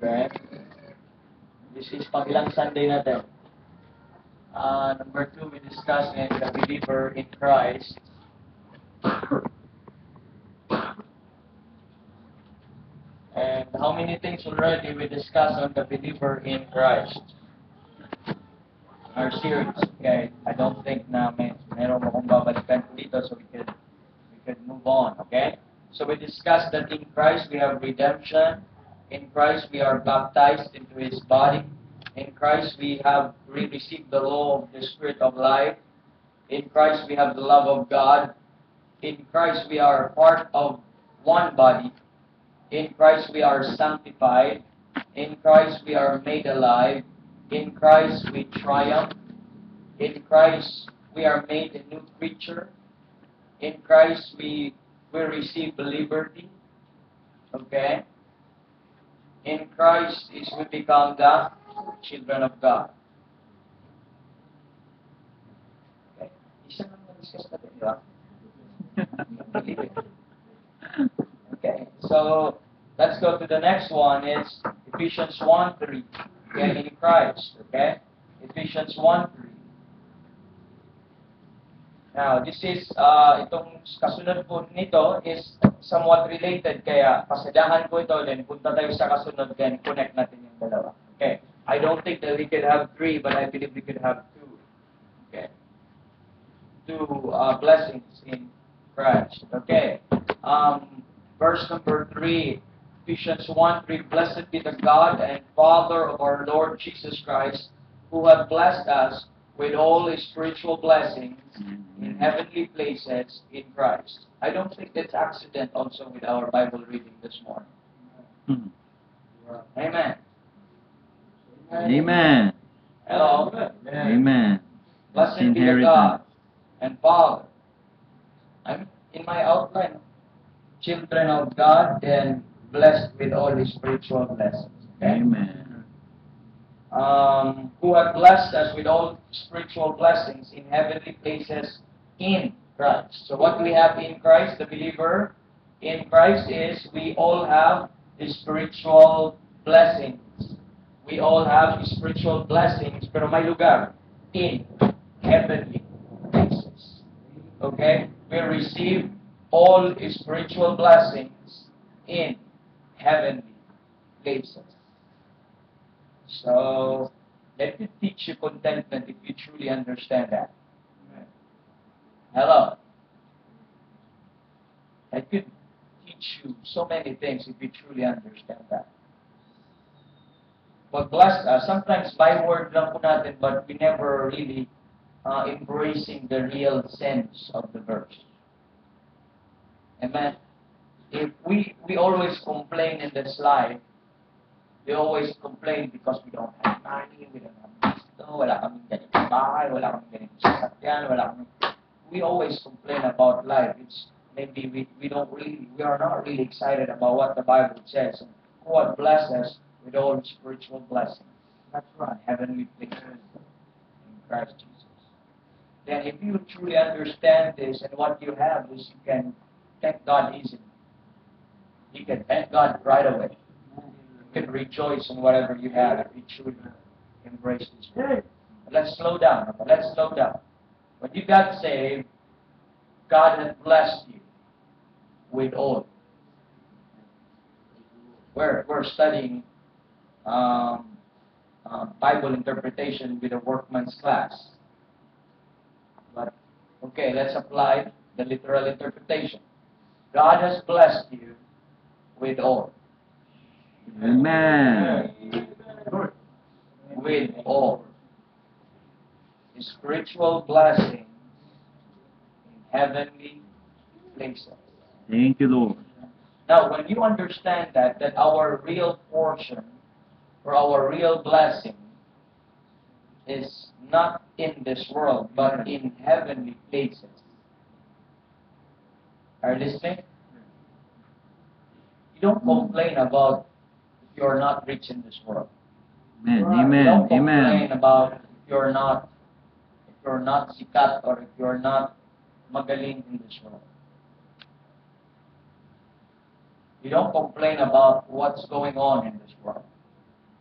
Okay? This is pangilang Sunday natin. Uh, number two, we discussed in the believer in Christ. And how many things already we discussed on the believer in Christ? Our series, okay? I don't think na may meron akong babalikan dito so we could we could move on, okay? So we discussed that in Christ we have redemption. In Christ we are baptized into His body. In Christ we have received the law of the Spirit of life. In Christ we have the love of God. In Christ we are part of one body. In Christ we are sanctified. In Christ we are made alive. In Christ we triumph. In Christ we are made a new creature. In Christ we we receive liberty. Okay? In Christ is we become the children of God. Okay. So let's go to the next one. It's Ephesians 1 3. Okay, in Christ. Okay? Ephesians 1 3. Now, this is, uh, itong kasunod po nito is somewhat related, kaya pasadahan ko ito, then punta tayo sa kasunod, then connect natin yung dalawa. Okay. I don't think that we could have three, but I believe we could have two. Okay. Two uh, blessings in Christ. Okay. Um, verse number three, Ephesians 1 3 Blessed be the God and Father of our Lord Jesus Christ, who hath blessed us with all his spiritual blessings in heavenly places in Christ. I don't think that's accident also with our Bible reading this morning. Hmm. Amen. Amen. Hello. Amen. Blessed be the God and Father. I'm in my outline. Children of God and blessed with all his spiritual blessings. Okay? Amen. Um, who have blessed us with all spiritual blessings in heavenly places in Christ. So what we have in Christ, the believer in Christ is we all have the spiritual blessings. We all have spiritual blessings, pero may lugar in heavenly places. Okay? We receive all spiritual blessings in heavenly places. So, let me teach you contentment if you truly understand that. Hello. I could teach you so many things if you truly understand that. But bless us, sometimes by word lang po natin, but we never really uh, embracing the real sense of the verse. Amen. If we we always complain in this life, we always complain because we don't have money, we don't have gusto, kaming ganitong bahay, wala kaming ganitong sasakyan, wala kaming... We always complain about life. It's maybe we, we don't really, we are not really excited about what the Bible says. And God bless us with all spiritual blessings. That's right, heavenly places in Christ Jesus. Then if you truly understand this and what you have is you can thank God easily. You can thank God right away can rejoice in whatever you have if you truly embrace this word. But let's slow down. Let's slow down. When you got saved, God has blessed you with all. We're, we're studying um, uh, Bible interpretation with a workman's class. But, okay, let's apply the literal interpretation. God has blessed you with all. Amen. with all spiritual blessings in heavenly places. Thank you, Lord. Now, when you understand that, that our real portion or our real blessing is not in this world, but in heavenly places. Are you listening? You don't complain about you're not rich in this world. Amen. Don't Amen. complain Amen. about if you're not if you're not sikat or if you're not magaling in this world. You don't complain about what's going on in this world.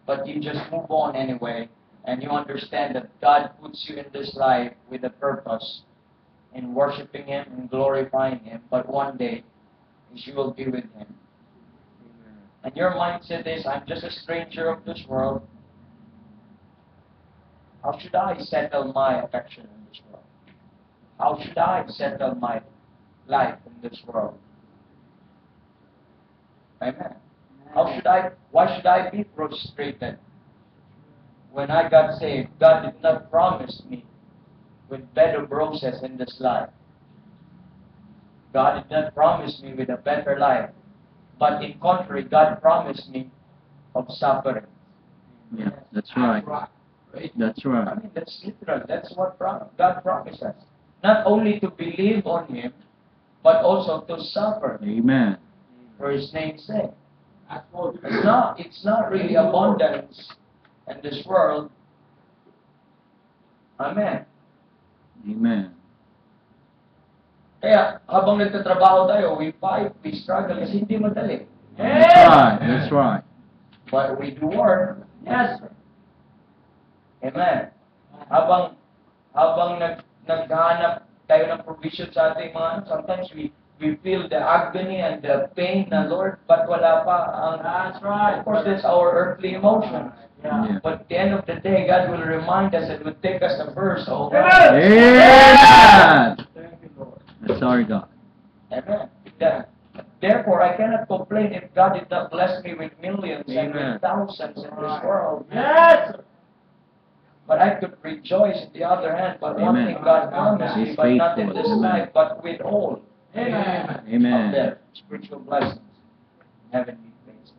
but you just move on anyway, and you understand that God puts you in this life with a purpose in worshiping Him and glorifying Him, but one day you will be with Him. And your mindset is, I'm just a stranger of this world. How should I settle my affection in this world? How should I settle my life in this world? Amen. How should I, why should I be frustrated? When I got saved, God did not promise me with better roses in this life. God did not promise me with a better life. But in contrary, God promised me of suffering. Yeah, that's right. right. That's right. I mean, that's literal. That's what God promised us. Not only to believe on Him, but also to suffer Amen. for His name's sake. It's not, it's not really abundance in this world. Amen. Amen. Kaya, habang nagtatrabaho tayo, we fight, we struggle, kasi hindi madali. That's right. That's right. But we do work. Yes. Amen. Habang habang nag naghahanap tayo ng provision sa ating mga sometimes we we feel the agony and the pain na Lord, but wala pa ang That's right. Of course, that's our earthly emotions. Yeah. But at the end of the day, God will remind us and will take us a verse. Oh, Amen. That's our God. Amen. That- Therefore, I cannot complain if God did not bless me with millions and with thousands in this world. Yes. But I could rejoice in the other hand, but one thing God promised me, but not in this Amen. life, but with all Amen. of Amen. the spiritual blessings, heavenly places.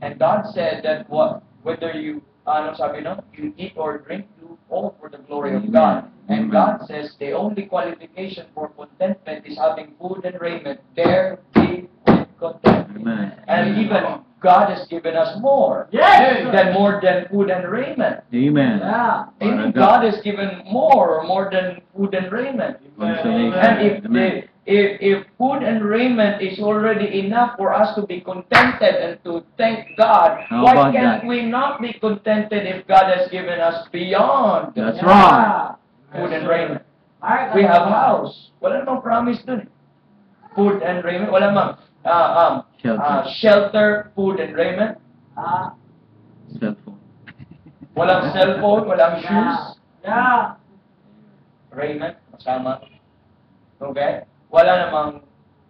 And God said that what whether you ano sabi no, you eat or drink, do all for the glory of God. And Amen. God says the only qualification for contentment is having food and raiment. There be with contentment. Amen. And even God has given us more Yes. than more than food and raiment. Amen. Yeah. Even God has given more, more than food and raiment. Consolation. And if, Amen. the, if, if food and raiment is already enough for us to be contented and to thank God, How why can't that? we not be contented if God has given us beyond That's Yeah. right. food and raiment? Alright, We have house. Wala namang promise dun. eh. Food and raiment. Wala mang uh, um, Shelter. uh, shelter, food and raiment. Ah, Cell phone. Walang cellphone, walang yeah. shoes. Yeah. Raymond, kasama. Okay? Wala namang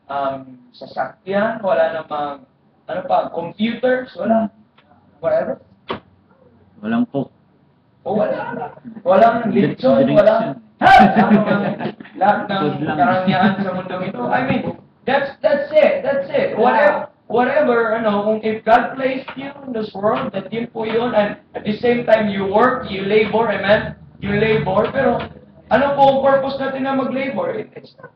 um, sasakyan, wala namang, ano pa, computers, wala. Whatever. Walang coke. O wala. Walang lechon, Drinks wala. yun. Lahat ng karangyaan sa mundong ito. I mean, that's that's it. That's it. Whatever, whatever, ano, kung if God placed you in this world, that yun po yun, and at the same time you work, you labor, amen? You labor, pero ano po ang purpose natin na mag-labor? It- It's not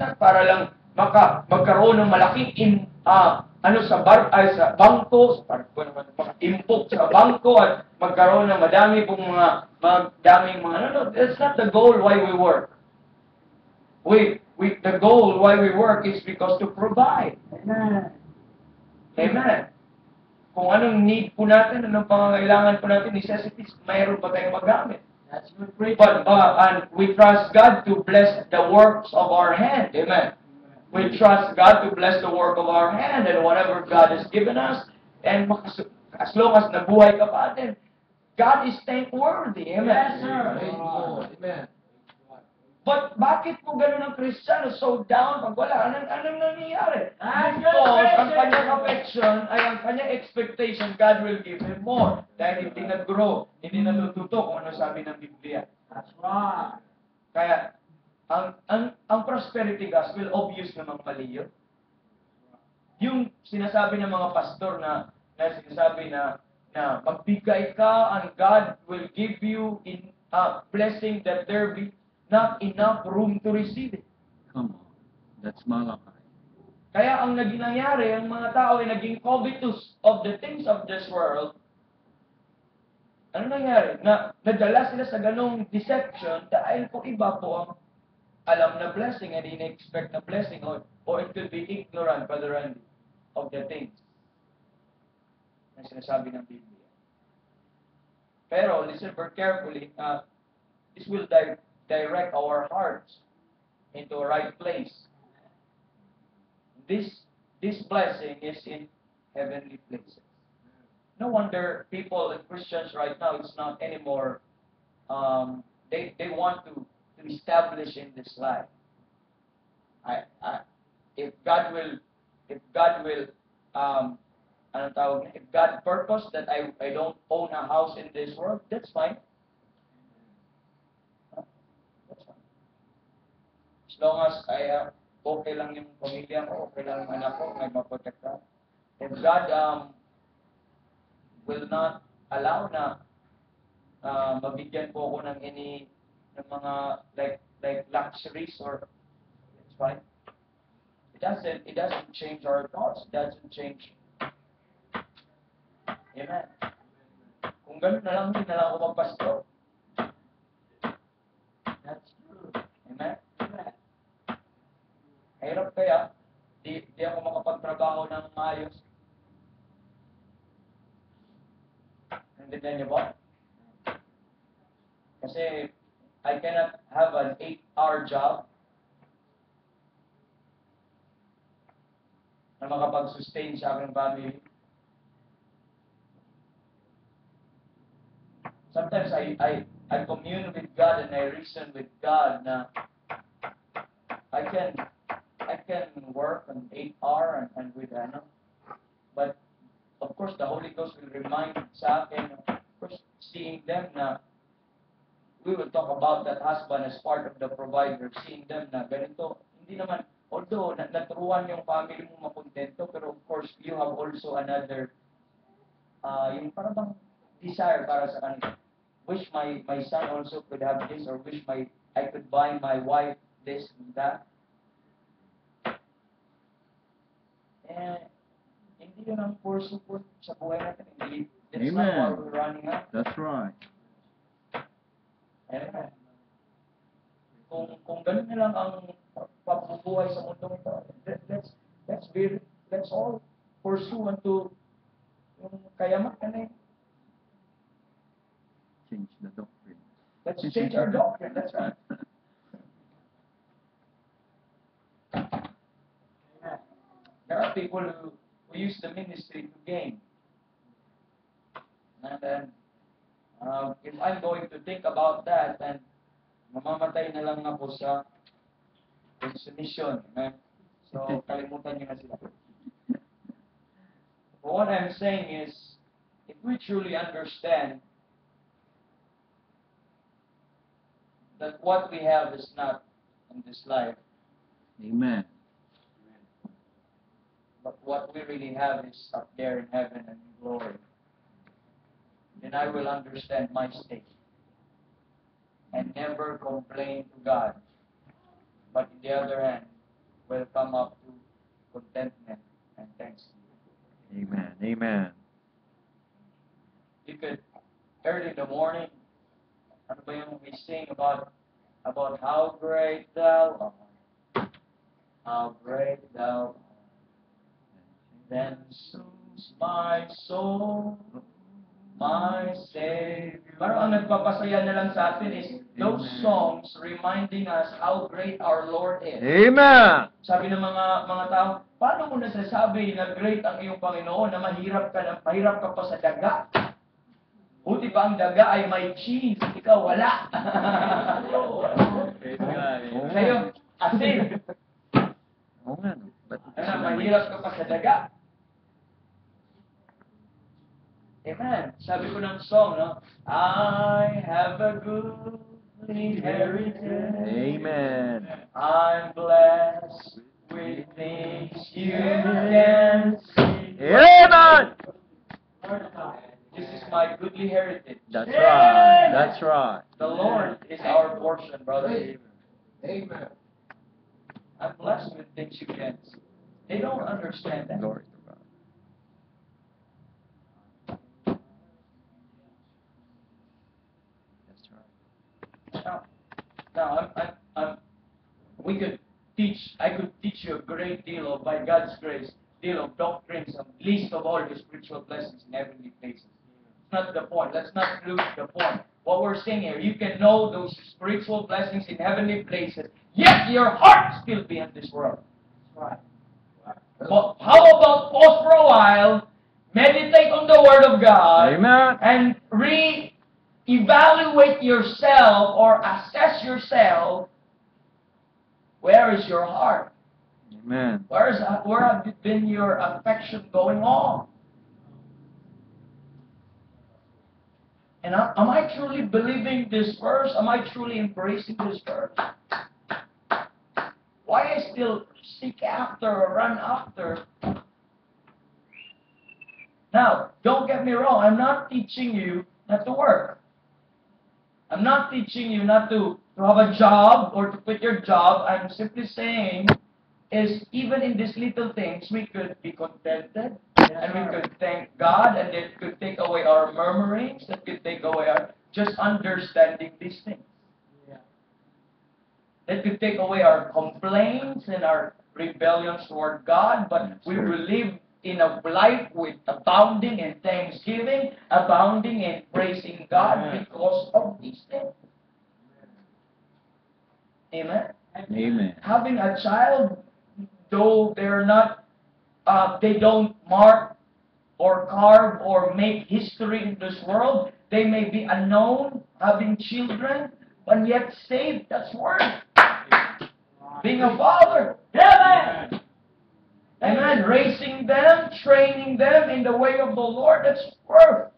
Not para lang maka magkaroon ng malaking in ah, ano sa bar ay sa bangko, sa barko naman maka-impok sa bangko at magkaroon ng madami pong mga magdaming mga ano, no, that's not the goal why we work. We we the goal why we work is because to provide. Amen. Amen. Kung anong need po natin, anong pangangailangan po natin, necessities, mayroon pa tayong magamit. That's good preaching. But uh, and we trust God to bless the works of our hand. Amen. We trust God to bless the work of our hand and whatever God has given us. And as long as nabuhay ka pa God is thankworthy. Amen. Yes, sir. Amen. But bakit po ganun ang Kristiyano so down pag wala? Anong, anong nangyayari? Because ang kanyang affection ay ang kanyang expectation, God will give him more. Dahil hindi nag-grow, hindi natututo kung ano sabi ng Biblia. That's right. Kaya, ang, ang, ang prosperity gospel, obvious namang mali yun. Yung sinasabi ng mga pastor na, na sinasabi na, na magbigay ka and God will give you in a blessing that there be not enough room to receive it. Come on. That's Malachi. Kaya ang naging nangyari, ang mga tao ay naging covetous of the things of this world. Ano nangyari? Na nadala sila sa ganong deception dahil po iba po ang alam na blessing and in-expect na blessing or, or it could be ignorant, Brother Randy, of the things. na sinasabi ng Biblia. Pero, listen very carefully, uh, this will di- direct our hearts into a right place. This, this blessing is in heavenly places. No wonder people and Christians right now, it's not anymore, um, they, they want to, to establish in this life. I, I, if God will, if God will, um, tawag if God purpose that I, I don't own a house in this world, that's fine. Long as I, uh, okay lang yung pamilya ko, okay lang yung anak ko, may maprotekta. If God, um, will not allow na uh, mabigyan po ako ng any ng mga like like luxuries or it's fine. It doesn't it doesn't change our thoughts. It doesn't change. Amen. Kung ganun na lang, hindi na lang ako magpasto. That's true. Amen. Hirap kaya, di, di ako makapagtrabaho ng maayos. Naintindihan niyo ba? Kasi, I cannot have an 8-hour job na makapag-sustain sa aking family. Sometimes I, I, I commune with God and I reason with God na I can can work an 8 hour and, and with ano. But of course the Holy Ghost will remind sa akin of course seeing them na we will talk about that husband as part of the provider, seeing them na ganito, hindi naman, although na, naturuan yung family mo makontento, pero of course, you have also another, uh, yung parang desire para sa kanila. Wish my my son also could have this, or wish my I could buy my wife this and that. Eh, hindi yun ang pursue po sa buhay natin. Hindi, that's not Amen. why we're running out. That's right. Amen. Kung kung ganun na lang ang pagbubuhay sa mundong ito, let, let's let's be let's all pursue unto yung kayamanan eh. Change the doctrine. Let's change our doctrine. That's right. There are people who, who use the ministry to gain. And then, uh, if I'm going to think about that, then mamamatay na lang ako sa consumption. Amen? So, kalimutan niyo na sila. But what I'm saying is, if we truly understand that what we have is not in this life, Amen. But what we really have is up there in heaven and in glory, then I will understand my state and never complain to God. But on the other hand, will come up to contentment and thanksgiving. Amen. Amen. You could early in the morning, ano ba yung we sing about about how great thou art, how great thou art. Then soothes my soul, my Savior. Parang ang nagpapasaya na lang sa atin is those Amen. songs reminding us how great our Lord is. Amen. Sabi ng mga mga tao, paano mo nasasabi na great ang iyong Panginoon na mahirap ka na mahirap ka pa sa daga? Buti pa ang daga ay may cheese, ikaw wala. Ngayon, asin. Oo nga, Ano, mahirap ka pa sa daga. Amen. Sabi ko ng song, no? I have a good heritage. Amen. I'm blessed with things you can see. Amen. This is my goodly heritage. That's right. That's right. The Lord is our portion, brother. Amen. I'm blessed with things you can see. They don't understand that. Glory to God. That's right. Now, now I'm, I'm, I'm, we could teach, I could teach you a great deal of, by God's grace, deal of doctrines, of least of all the spiritual blessings in heavenly places. It's not the point. Let's not lose the point. What we're saying here, you can know those spiritual blessings in heavenly places, yet your heart still be in this world. Right. But how about pause for a while, meditate on the Word of God, Amen. and re-evaluate yourself or assess yourself. Where is your heart? Amen. Where is where have been your affection going on? And am am I truly believing this verse? Am I truly embracing this verse? Why I still seek after or run after? Now, don't get me wrong. I'm not teaching you not to work. I'm not teaching you not to, to have a job or to quit your job. I'm simply saying is even in these little things, we could be contented and we could thank God and it could take away our murmurings, it could take away our just understanding these things. Yeah. It could take away our complaints and our rebellions toward God, but we will live in a life with abounding in thanksgiving, abounding in praising God Amen. because of these things. Amen Amen. having a child, though they're not, uh, they don't mark or carve or make history in this world, they may be unknown, having children, but yet saved. That's worth. Being a father. Amen. Amen. Raising them, training them in the way of the Lord. That's worth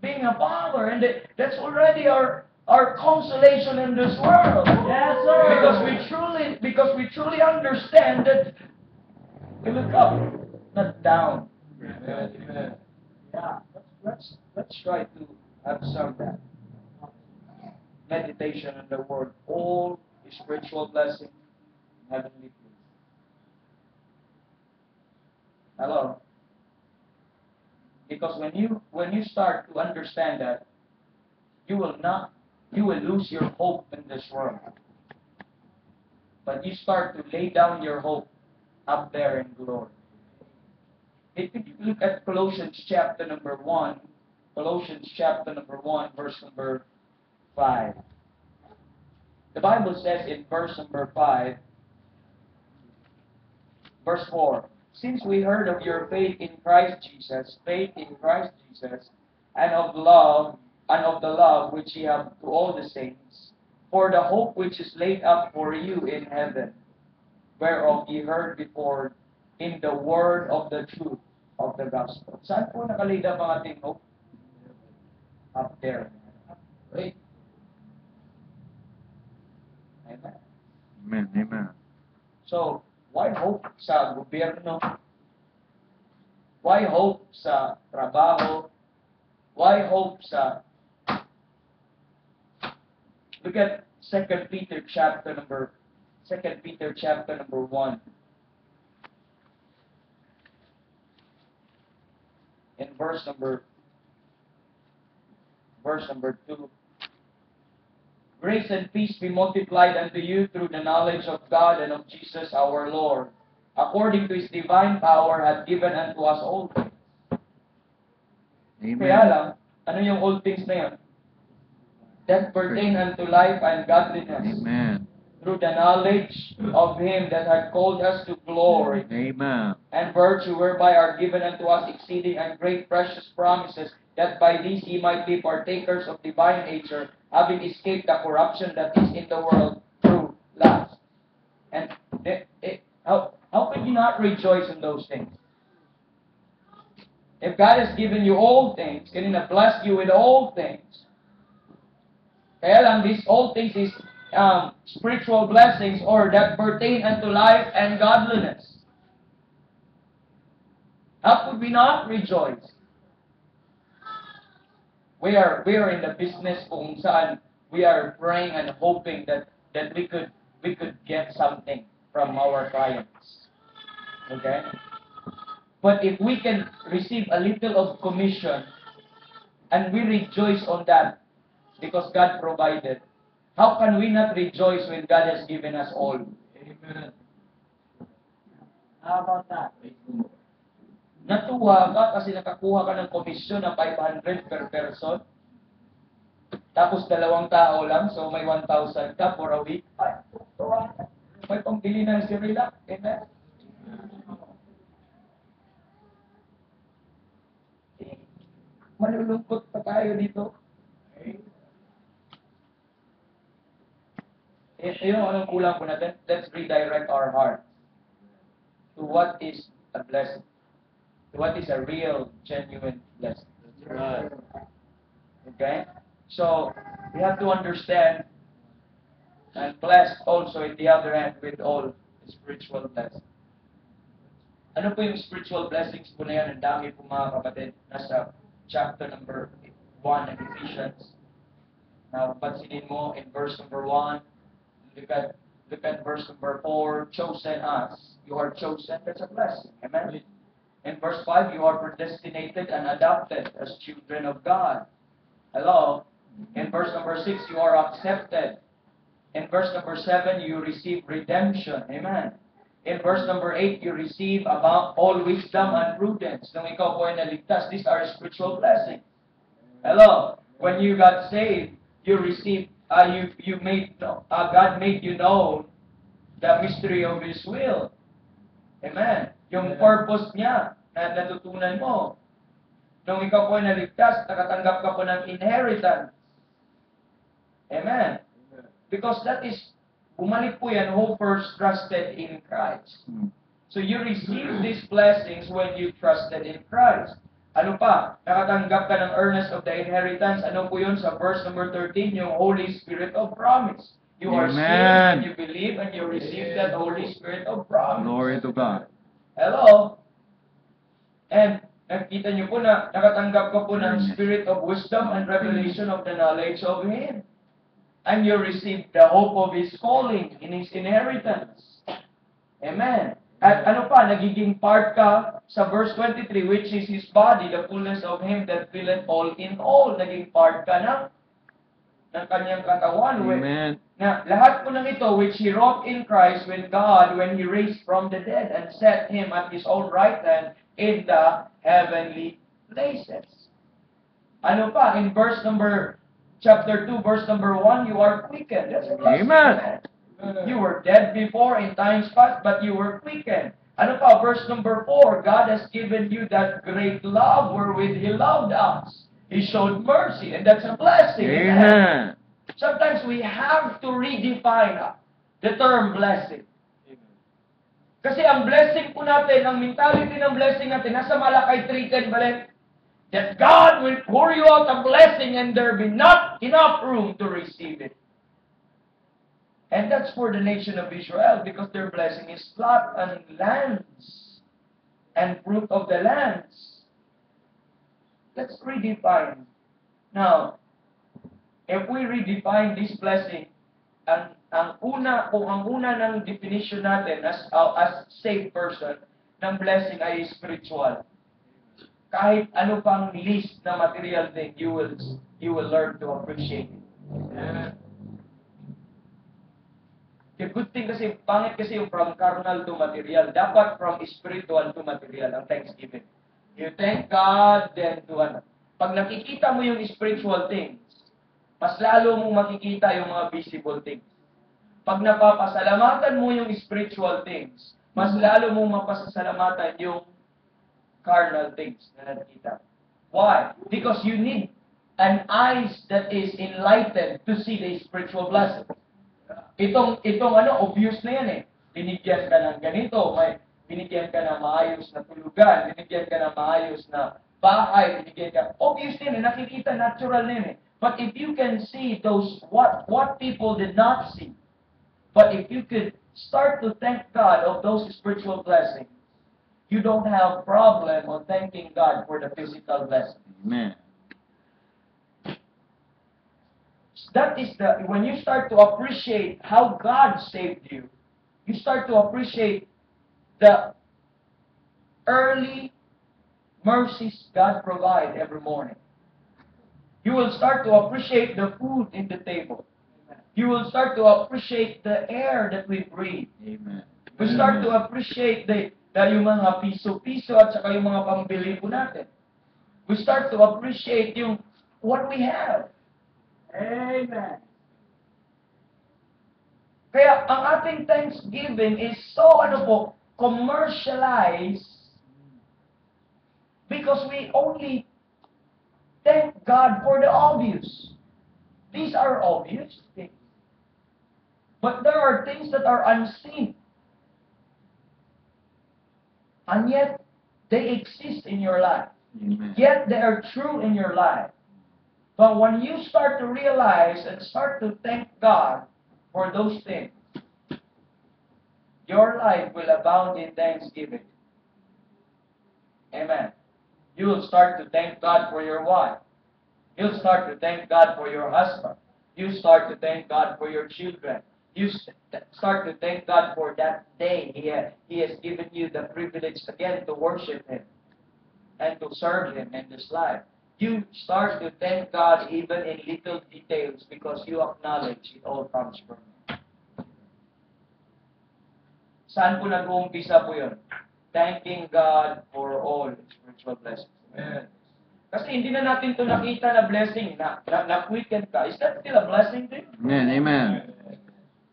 being a father, and that's already our our consolation in this world. Yes, sir. Because we truly, because we truly understand that we look up, not down. Yeah. Let's let's let's try to have some uh, meditation on the word. All spiritual blessing, heavenly peace. Hello. Because when you when you start to understand that, you will not you will lose your hope in this world. But you start to lay down your hope up there in glory. If you look at Colossians chapter number 1, Colossians chapter number 1, verse number 5. The Bible says in verse number 5, verse 4, Since we heard of your faith in Christ Jesus, faith in Christ Jesus, and of love, and of the love which ye have to all the saints, for the hope which is laid up for you in heaven, whereof ye heard before in the word of the truth of the gospel. Saan po nakalagay ang ating hope? Up there. Right? Amen. Amen. Amen. So, why hope sa gobyerno? Why hope sa trabaho? Why hope sa Look at 2 Peter chapter number 2 Peter chapter number 1. In verse number verse number 2. Grace and peace be multiplied unto you through the knowledge of God and of Jesus our Lord, according to his divine power hath given unto us all things. Kaya Amen. lang, ano yung all things na yun? That pertain unto life and godliness Amen. through the knowledge of him that had called us to glory Amen. and virtue whereby are given unto us exceeding and great precious promises, that by these ye might be partakers of divine nature, having escaped the corruption that is in the world through lust. And it, it, how, how could you not rejoice in those things? If God has given you all things, can He bless you with all things? Kaya lang, these all things is um, spiritual blessings or that pertain unto life and godliness. How could we not rejoice? We are we are in the business kung saan we are praying and hoping that that we could we could get something from our clients. Okay? But if we can receive a little of commission and we rejoice on that because God provided, how can we not rejoice when God has given us all? Amen. How about that? Natuwa ka kasi nakakuha ka ng komisyon na 500 per person. Tapos dalawang tao lang, so may 1,000 ka for a week. Ay. May pambili ng Sirilac. Amen? Malulungkot pa tayo dito. Eh, yun, anong kulang po natin? Let's redirect our heart to what is a blessing. What is a real, genuine blessing. Okay? So, we have to understand and blessed also in the other hand with all spiritual blessings. Ano po yung spiritual blessings po na yan? Ang dami po mga kapatid. Nasa chapter number 1 ng Ephesians. Now, pansinin mo in verse number 1, look at, look at verse number 4, chosen us. You are chosen, that's a blessing. Amen? In verse 5, you are predestinated and adopted as children of God. Hello? In verse number 6, you are accepted. In verse number 7, you receive redemption. Amen. In verse number 8, you receive about all wisdom and prudence. Nung ikaw po ay naligtas, these are spiritual blessings. Hello? When you got saved, you received, uh, you, you made, uh, God made you know the mystery of His will. Amen. Yung purpose niya na natutunan mo. Nung ikaw po ay naligtas, nakatanggap ka po ng inheritance. Amen. Because that is, bumalik po yan who first trusted in Christ. Hmm. So you receive these blessings when you trusted in Christ. Ano pa? Nakatanggap ka ng earnest of the inheritance. Ano po yun sa verse number 13? Yung Holy Spirit of promise. You are Amen. sealed and you believe and you receive that Holy Spirit of promise. Glory to God. Hello? And nakita niyo po na nakatanggap ka po ng spirit of wisdom and revelation of the knowledge of Him. And you receive the hope of His calling in His inheritance. Amen. At ano pa, nagiging part ka sa verse 23, which is His body, the fullness of Him that filleth all in all. Naging part ka na ng kanyang katawan. Amen. na lahat po ng ito which He wrought in Christ when God, when He raised from the dead and set Him at His own right hand in the heavenly places. Ano pa? In verse number, chapter 2, verse number 1, you are quickened. That's a blessing. Amen. You were dead before in times past, but you were quickened. Ano pa? Verse number 4, God has given you that great love wherewith He loved us. He showed mercy, and that's a blessing. Amen. Sometimes we have to redefine the term blessing. Kasi ang blessing po natin, ang mentality ng blessing natin, nasa Malakay 3.10 balik, that God will pour you out a blessing and there be not enough room to receive it. And that's for the nation of Israel because their blessing is lot and lands and fruit of the lands. Let's redefine. Now, if we redefine this blessing, ang ang una kung ang una ng definition natin as uh, as saved person ng blessing ay spiritual. Kahit ano pang list na material thing, you will you will learn to appreciate it. The good thing kasi, pangit kasi yung from carnal to material. Dapat from spiritual to material ang thanksgiving. You thank God, then to ano. Pag nakikita mo yung spiritual things, mas lalo mong makikita yung mga visible things. Pag napapasalamatan mo yung spiritual things, mas lalo mong mapasasalamatan yung carnal things na nakikita. Why? Because you need an eyes that is enlightened to see the spiritual blessing. Itong, itong ano, obvious na yan eh. Binigyan ka ng ganito, may binigyan ka ng maayos na tulugan, binigyan ka ng maayos na bahay, binigyan ka. Obvious na yan eh, nakikita, natural na yan eh. But if you can see those, what, what people did not see, but if you could start to thank God of those spiritual blessings, you don't have problem on thanking God for the physical blessing. Amen. That is the when you start to appreciate how God saved you, you start to appreciate the early mercies God provide every morning. You will start to appreciate the food in the table. You will start to appreciate the air that we breathe. Amen. We start to appreciate the na yung mga piso-piso at saka yung mga pambili po natin. We start to appreciate yung what we have. Amen. Kaya ang ating Thanksgiving is so ano po, commercialized because we only thank God for the obvious. These are obvious things. But there are things that are unseen. And yet, they exist in your life. Amen. Yet they are true in your life. But when you start to realize and start to thank God for those things, your life will abound in thanksgiving. Amen. You will start to thank God for your wife. You'll start to thank God for your husband. You start to thank God for your children. You start to thank God for that day He has, he has given you the privilege again to worship Him and to serve Him in this life. You start to thank God even in little details because you acknowledge it all comes from Him. Saan po nag-uumpisa po yun? Thanking God for all spiritual blessings. Amen. Kasi hindi na natin to nakita na blessing na, na, na weekend ka. Is that still a blessing to you? Amen. Amen.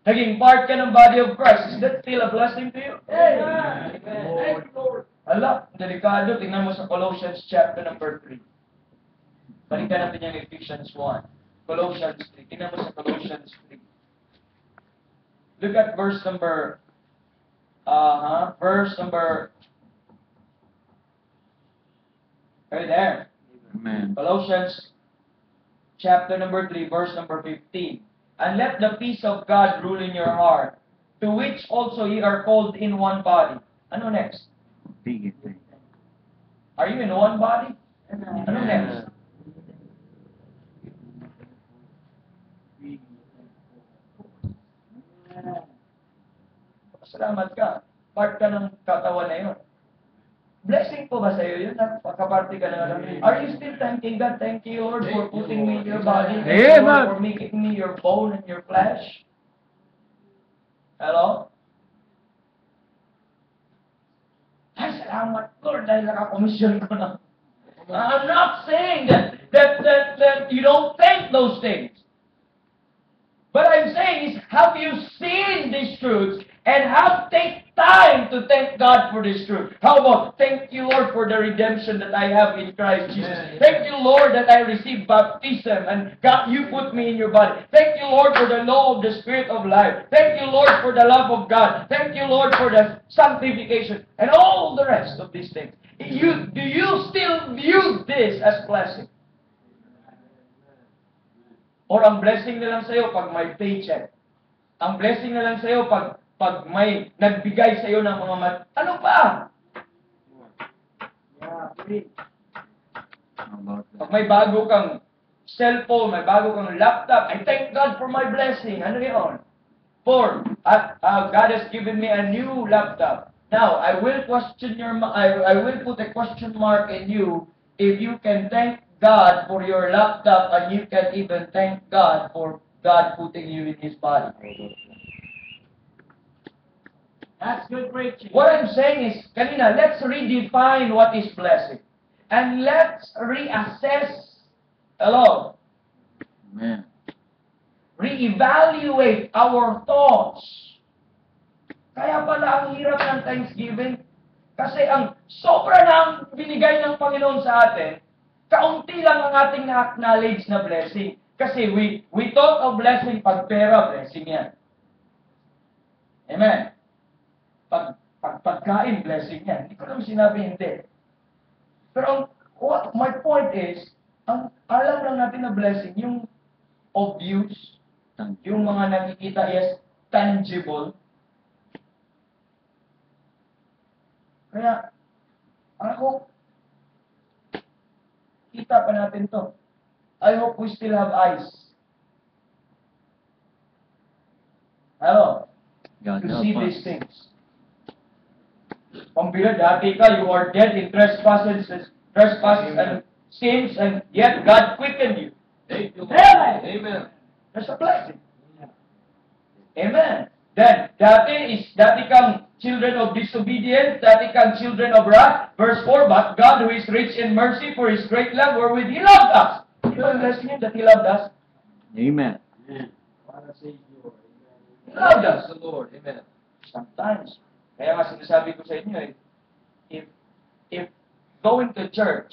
Naging part ka ng body of Christ. Is that still a blessing to you? Amen. Thank you, Lord. Ala, delikado. Tingnan mo sa Colossians chapter number 3. Balikan natin yung Ephesians 1. Colossians 3. Tingnan mo sa Colossians 3. Look at verse number, uh-huh, verse number, right there. Amen. Colossians chapter number 3, verse number 15. And let the peace of God rule in your heart, to which also ye are called in one body. Ano next? Bigit. Are you in one body? Ano next? Salamat ka. Part ka ng katawan na yun. Blessing po ba sa iyo yun? Nakaparte ka na lang. Are you still thanking God? Thank you, Lord, for putting me in your body. Thank you. Lord, for making me your bone and your flesh. Hello? Ay, salamat, Lord, dahil nakakomisyon ko na. I'm not saying that, that, that, that you don't thank those things. But I'm saying is, have you seen these truths and have take time to thank God for this truth? How about thank you, Lord, for the redemption that I have in Christ Jesus. Amen. Thank you, Lord, that I received baptism and God, you put me in your body. Thank you, Lord, for the law of the Spirit of life. Thank you, Lord, for the love of God. Thank you, Lord, for the sanctification and all the rest of these things. You, do you still view this as blessing? Or ang blessing na lang sa'yo pag may paycheck. Ang blessing na lang sa'yo pag, pag may nagbigay sa'yo ng mga mat... Ano pa? Pag may bago kang cellphone, may bago kang laptop, I thank God for my blessing. Ano yun? For, uh, uh, God has given me a new laptop. Now, I will question your, I, I will put a question mark in you if you can thank God for your laptop and you can even thank God for God putting you in His body. That's good preaching. What I'm saying is, kanina, let's redefine what is blessing. And let's reassess, hello, Amen. reevaluate our thoughts. Kaya pala ang hirap ng Thanksgiving. Kasi ang sobra na ang binigay ng Panginoon sa atin, kaunti lang ang ating na-acknowledge na blessing. Kasi we, we talk of blessing pag pera, blessing yan. Amen. Pag, pag pagkain, blessing yan. Hindi ko naman sinabi hindi. Pero ang, what, my point is, ang alam lang natin na blessing, yung obvious, yung mga nakikita is tangible. Kaya, ako, kita pa natin to. I hope we still have eyes. Hello? God to see these things. Pambira, dati ka, you are dead in trespasses, trespasses and sins, and yet God quickened you. Thank you, Amen. Amen. That's a blessing. Amen. Then, dati is, dati kang children of disobedience, dati kang children of wrath. Verse 4, But God who is rich in mercy for His great love wherewith He loved us. Ba yung blessing yun that He loved us? Amen. Inyo. He loved us, the Lord. Amen. Sometimes, kaya nga sinasabi ko sa inyo eh, if, if going to church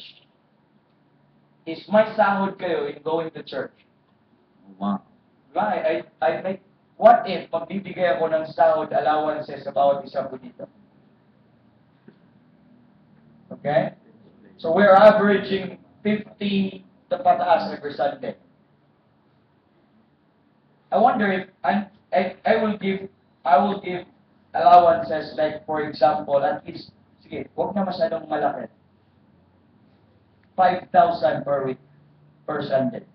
is may sahod kayo in going to church, Wow. Diba? I, I, make, what if magbibigay ako ng sahod allowances sa bawat isa po dito? Okay? So we're averaging 50 to pataas every Sunday. I wonder if I, I, I will give I will give allowances like for example at least sige, wag na masyadong malaki. 5,000 per week per Sunday.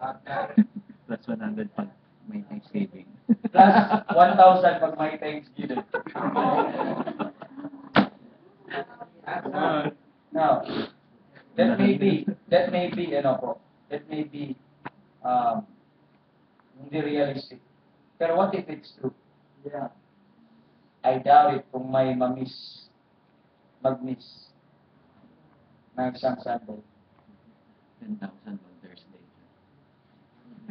Plus 100 pag may Thanksgiving. Plus 1,000 pag may Thanksgiving. Now, that may be, that may be, ano po, that may be, um, hindi realistic. Pero what if it's true? Yeah. I doubt it kung may mamiss, mag-miss na isang Sunday. 10,000 on Thursday.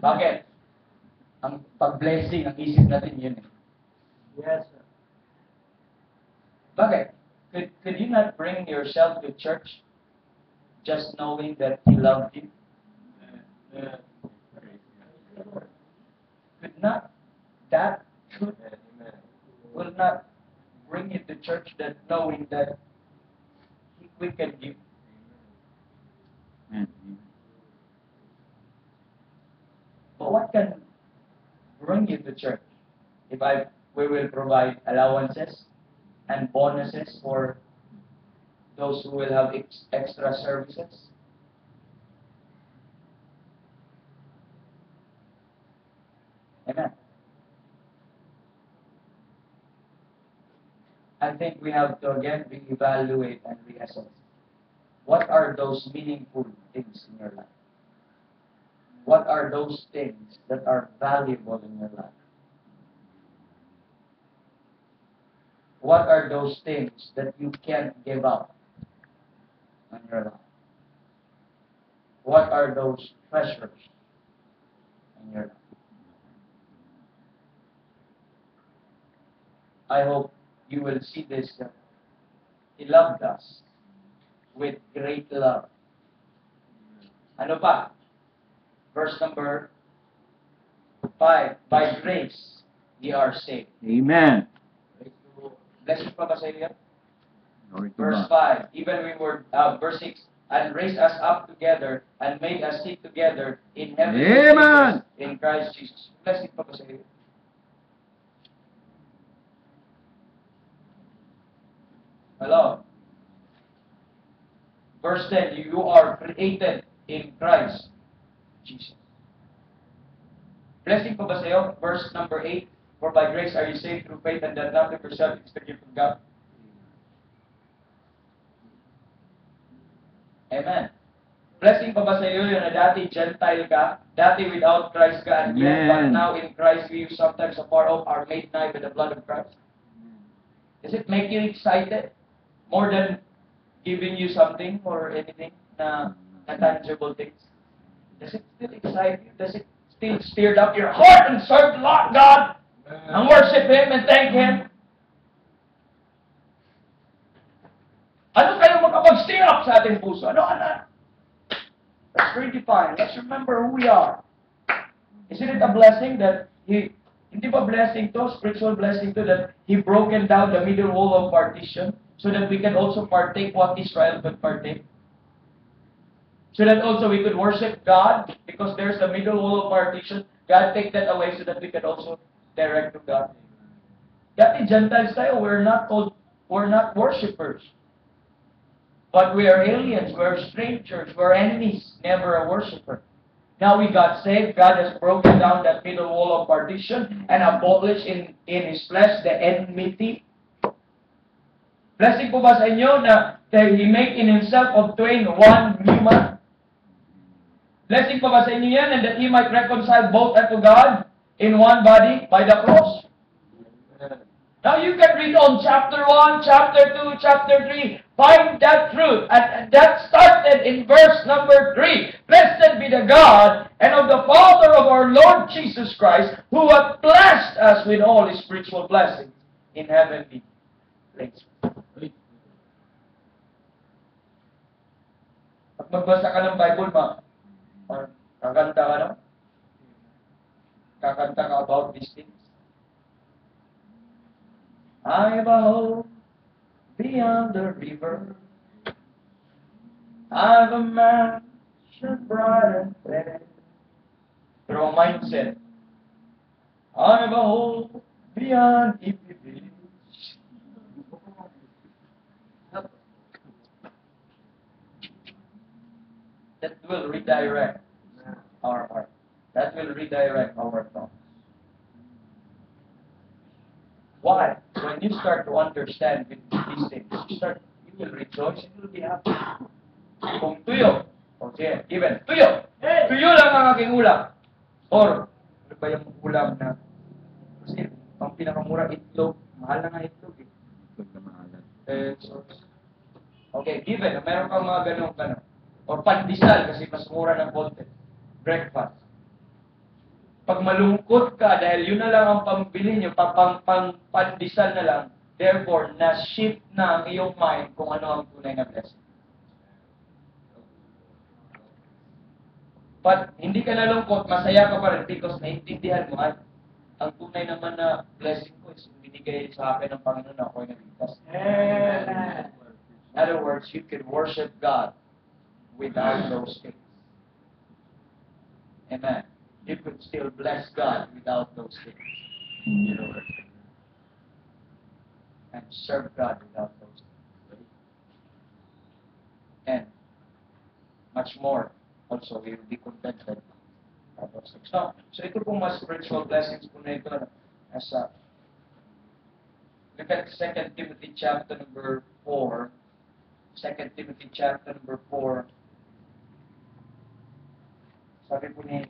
Bakit? Ang pag-blessing, ang isip natin yun eh. Yes, sir. Bakit? Could, could you not bring yourself to church just knowing that He loved you? Could not that truth will not bring you to church that knowing that He quickened you? Amen. But what can bring you to church? If I we will provide allowances and bonuses for those who will have ex- extra services. Amen. I think we have to again reevaluate and reassess. What are those meaningful things in your life? What are those things that are valuable in your life? What are those things that you can't give up in your life? What are those treasures in your life? I hope you will see this. that He loved us with great love. Ano pa? Verse number 5. By grace, ye are saved. Amen. Blessing pa ba sa iyo? Verse 5. Even we were, uh, verse 6. And raised us up together and made us sit together in heaven Amen. in Christ Jesus. Blessing pa ba sa iyo? Hello? Verse 10. You are created in Christ Jesus. Blessing pa ba? Verse number 8. For by grace are you saved through faith and that not of yourself, it's the gift of God. Amen. Blessing pa ba sa iyo yun na dati Gentile ka, dati without Christ ka, and yet, but now in Christ we sometimes a part of are made nigh with the blood of Christ? Does it make you excited? More than giving you something or anything na, na tangible things? Does it still excite you? Does it still stir up your heart and serve the Lord God and worship Him and thank Him? Ano kayo makapag-stir up sa ating puso? Ano, ano? Let's redefine. Let's remember who we are. Isn't it a blessing that He, hindi ba blessing to, spiritual blessing to, that He broken down the middle wall of partition so that we can also partake what Israel could partake? So that also we could worship God because there's a middle wall of partition. God take that away so that we can also direct to God. Dati Gentiles tayo, we're not we're not worshipers. But we are aliens, we're strangers, we're enemies, never a worshiper. Now we got saved, God has broken down that middle wall of partition and abolished in, in His flesh the enmity. Blessing po ba sa inyo na that He make in Himself of twain one new man? Blessing pa ba sa inyo yan? And that he might reconcile both unto God in one body by the cross. Now you can read on chapter 1, chapter 2, chapter 3. Find that truth. And that started in verse number 3. Blessed be the God and of the Father of our Lord Jesus Christ, who hath blessed us with all his spiritual blessings in heavenly places. Magbasa ka ng Bible, ma, ma kakanta ka no? Kakanta ka about these things. I have a hope beyond the river. I have a mansion bright and fair. Pero mindset, I have a hope beyond the That will redirect our heart. That will redirect our thoughts. Why? When you start to understand these things, you start, you will rejoice, you will be happy. Kung tuyo, o sige, even, tuyo! Tuyo lang ang aking ulam. Or, ano ba yung ulam na, kasi, ang pinakamura itlog, mahal na nga itlog eh. Na maalat. Eh, so, okay, given, meron kang mga ganong, ganong, or pandesal kasi mas mura ng konti. Breakfast. Pag malungkot ka dahil yun na lang ang pambili nyo, pang, pang, pandesal na lang, therefore, na-shift na ang iyong mind kung ano ang tunay na blessing. But hindi ka nalungkot, masaya ka pa rin because naintindihan mo at ang tunay naman na blessing ko is binigay sa akin ng Panginoon na ako'y nagligtas. In other words, you can worship God without those things. Amen. You could still bless God without those things. You know, And serve God without those things. And much more, also, we will be contented. without those things. So, so ito pong mga spiritual blessings po na ito as a Look at 2 Timothy chapter number 4. 2 Timothy chapter number 4. Sabi po ni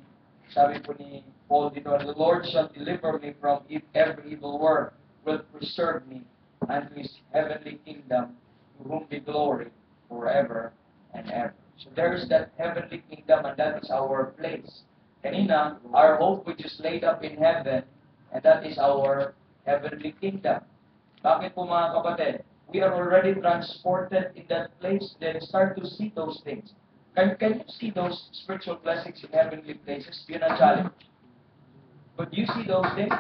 sabi po ni Paul dito, The Lord shall deliver me from every evil work, will preserve me unto his heavenly kingdom, to whom be glory forever and ever. So there is that heavenly kingdom and that is our place. Kanina, our hope which is laid up in heaven, and that is our heavenly kingdom. Bakit po mga kapatid? We are already transported in that place, then start to see those things. Can, can you see those spiritual blessings in heavenly places? Yun ang challenge. But you see those things?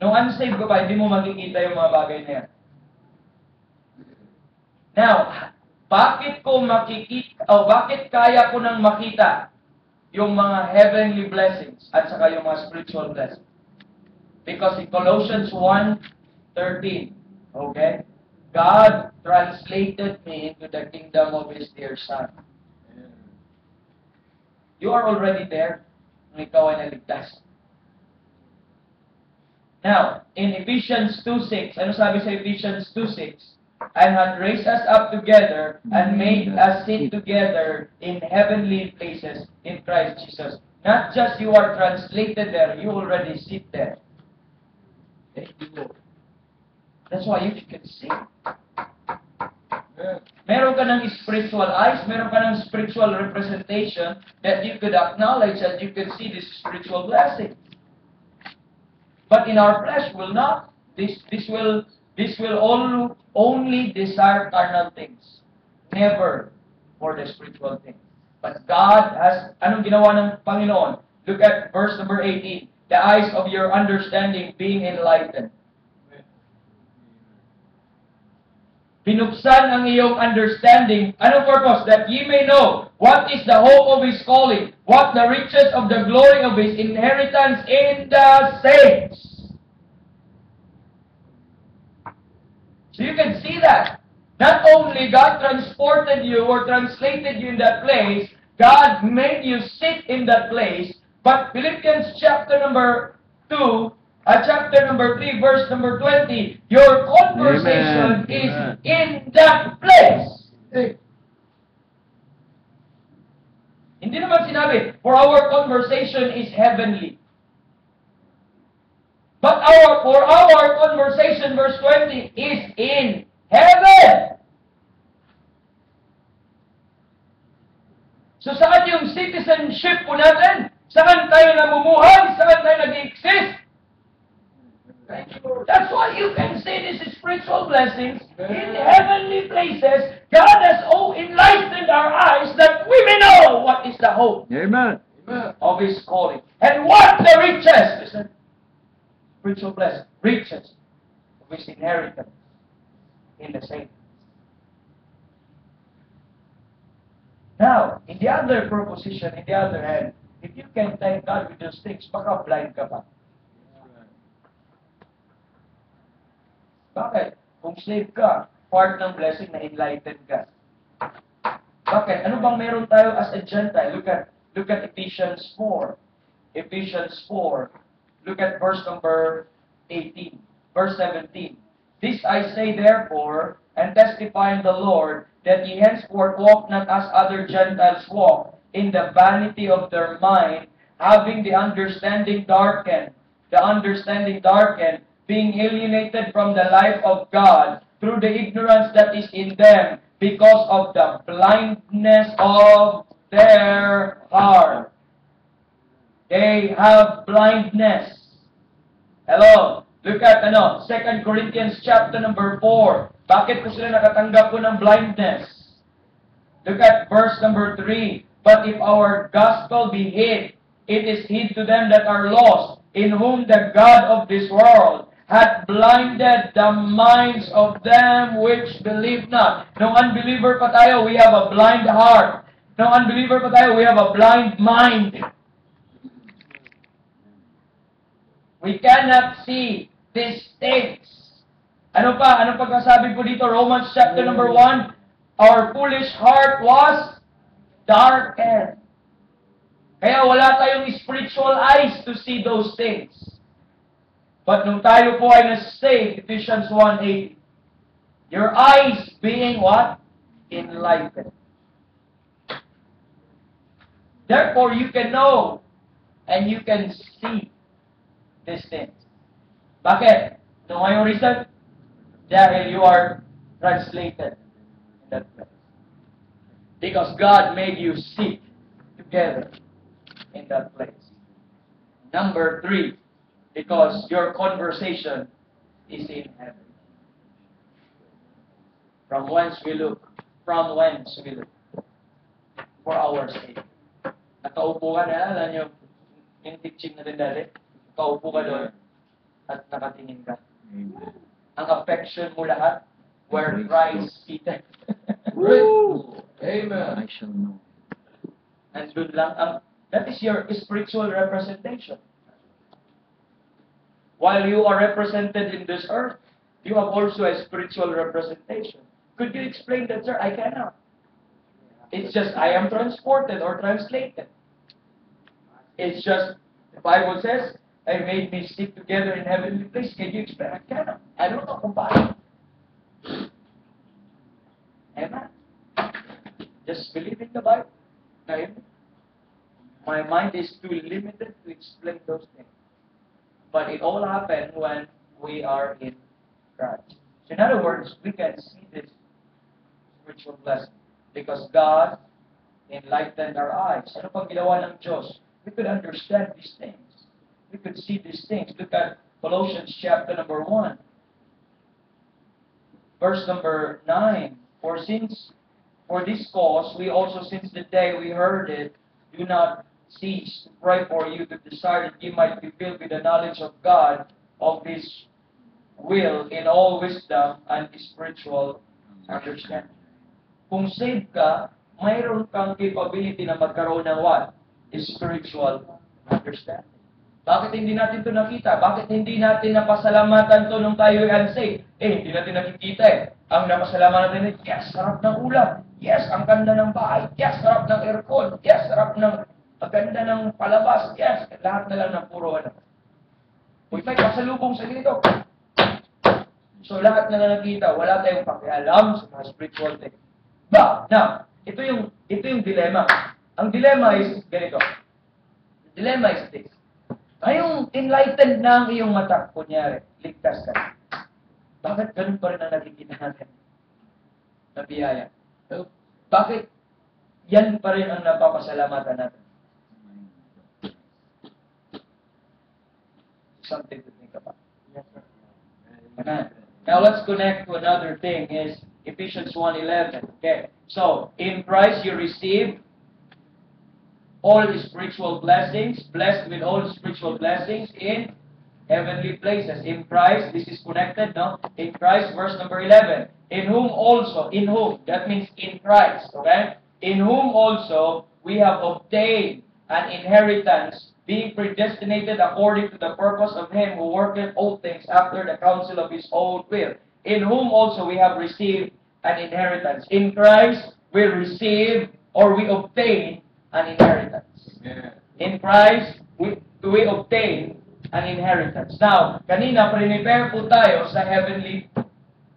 Nung unsaved ka pa, hindi mo makikita yung mga bagay na yan. Now, bakit ko makikita, o bakit kaya ko nang makita yung mga heavenly blessings at saka yung mga spiritual blessings? Because in Colossians 1.13, okay, God translated me into the kingdom of His dear Son. You are already there nung ikaw ay naligtas. Now, in Ephesians 2.6, ano sabi sa Ephesians 2.6? And hath raised us up together and made us sit together in heavenly places in Christ Jesus. Not just you are translated there, you already sit there. Thank you, Lord. That's why you can see. Meron ka ng spiritual eyes, meron ka ng spiritual representation that you could acknowledge and you can see this spiritual blessing. But in our flesh will not. This this will this will all, only desire carnal things. Never for the spiritual things. But God has, anong ginawa ng Panginoon? Look at verse number 18. The eyes of your understanding being enlightened. Binuksan ang iyong understanding. Anong purpose? That ye may know what is the hope of His calling, what the riches of the glory of His inheritance in the saints. So you can see that. Not only God transported you or translated you in that place, God made you sit in that place, but Philippians chapter number 2 at chapter number 3, verse number 20, your conversation Amen. is Amen. in that place. Hindi naman sinabi, for our conversation is heavenly. But our for our conversation, verse 20, is in heaven. So saan yung citizenship po natin? Saan tayo namumuhay? Saan tayo nag-exist? That's why you can say this is spiritual blessings in heavenly places. God has oh enlightened our eyes that we may know what is the hope Amen. of His calling and what the riches. Listen, spiritual blessing, riches of His inheritance in the saints. Now, in the other proposition, in the other hand, if you can thank God with those things, baka blind ka pa. Bakit? Kung slave ka, part ng blessing na enlightened ka. Bakit? Ano bang meron tayo as a Gentile? Look at look at Ephesians 4. Ephesians 4. Look at verse number 18. Verse 17. This I say therefore, and testify in the Lord, that ye henceforth walk not as other Gentiles walk, in the vanity of their mind, having the understanding darkened, the understanding darkened, being alienated from the life of God through the ignorance that is in them because of the blindness of their heart. They have blindness. Hello? Look at ano, 2 Corinthians chapter number 4. Bakit po sila nakatanggap po ng blindness? Look at verse number 3. But if our gospel be hid, it is hid to them that are lost, in whom the God of this world hath blinded the minds of them which believe not. No unbeliever pa tayo, we have a blind heart. No unbeliever pa tayo, we have a blind mind. We cannot see these things. Ano pa? Ano pagkasabi po dito? Romans chapter number 1. Our foolish heart was darkened. Kaya wala tayong spiritual eyes to see those things. But nung tayo po ay na-save, Ephesians 1.8, your eyes being what? Enlightened. Therefore, you can know and you can see these things. Bakit? No ngayong reason? Dahil you are translated in that place. Because God made you sit together in that place. Number three, because your conversation is in heaven. From whence we look, from whence we look, for our sake. Nakaupo ka na, alam nyo, yung teaching natin dati, nakaupo ka doon, at nakatingin ka. Amen. Ang affection mo lahat, where Christ seated. Amen. I shall know. Nandun lang ang, that is your spiritual representation. While you are represented in this earth, you have also a spiritual representation. Could you explain that, sir? I cannot. It's just I am transported or translated. It's just the Bible says, I made me sit together in heavenly place. Can you explain? I cannot. I don't know kung paano. Amen. Just believe in the Bible. Amen. My mind is too limited to explain those things. But it all happened when we are in Christ. So in other words, we can see this spiritual blessing because God enlightened our eyes. Ano pang ginawa ng Diyos? We could understand these things. We could see these things. Look at Colossians chapter number 1. Verse number 9. For since, for this cause, we also since the day we heard it, do not cease to pray for you to desire that you might be filled with the knowledge of God, of His will, in all wisdom and spiritual understanding. Kung saved ka, mayroon kang capability na magkaroon ng what? Spiritual understanding. Bakit hindi natin ito nakita? Bakit hindi natin napasalamatan to nung tayo ay unsaved? Eh, hindi natin nakikita eh. Ang napasalamatan natin yes, sarap ng ulam. Yes, ang ganda ng bahay. Yes, sarap ng aircon. Yes, sarap ng ang ganda ng palabas. Yes, lahat na lang ng puro ano. Uy, may pasalubong sa dito. So lahat na lang nakita, wala tayong pakialam sa mga spiritual things. But, now, ito yung ito yung dilemma. Ang dilemma is ganito. The dilemma is this. Ngayong enlightened na ang iyong mata, kunyari, ligtas ka. Bakit ganun pa rin ang nakikita natin? Na biyaya. Bakit yan pa rin ang napapasalamatan natin? Something to think about. Yes, sir. Amen. Uh, now let's connect to another thing is Ephesians 1.11. Okay. So, in Christ you receive all the spiritual blessings, blessed with all spiritual blessings in heavenly places. In Christ, this is connected, no? In Christ, verse number 11. In whom also, in whom, that means in Christ, okay? In whom also we have obtained an inheritance, being predestinated according to the purpose of him who worketh all things after the counsel of his own will. In whom also we have received an inheritance. In Christ, we receive or we obtain an inheritance. In Christ, we, we obtain an inheritance. Now, kanina, prepare po tayo sa heavenly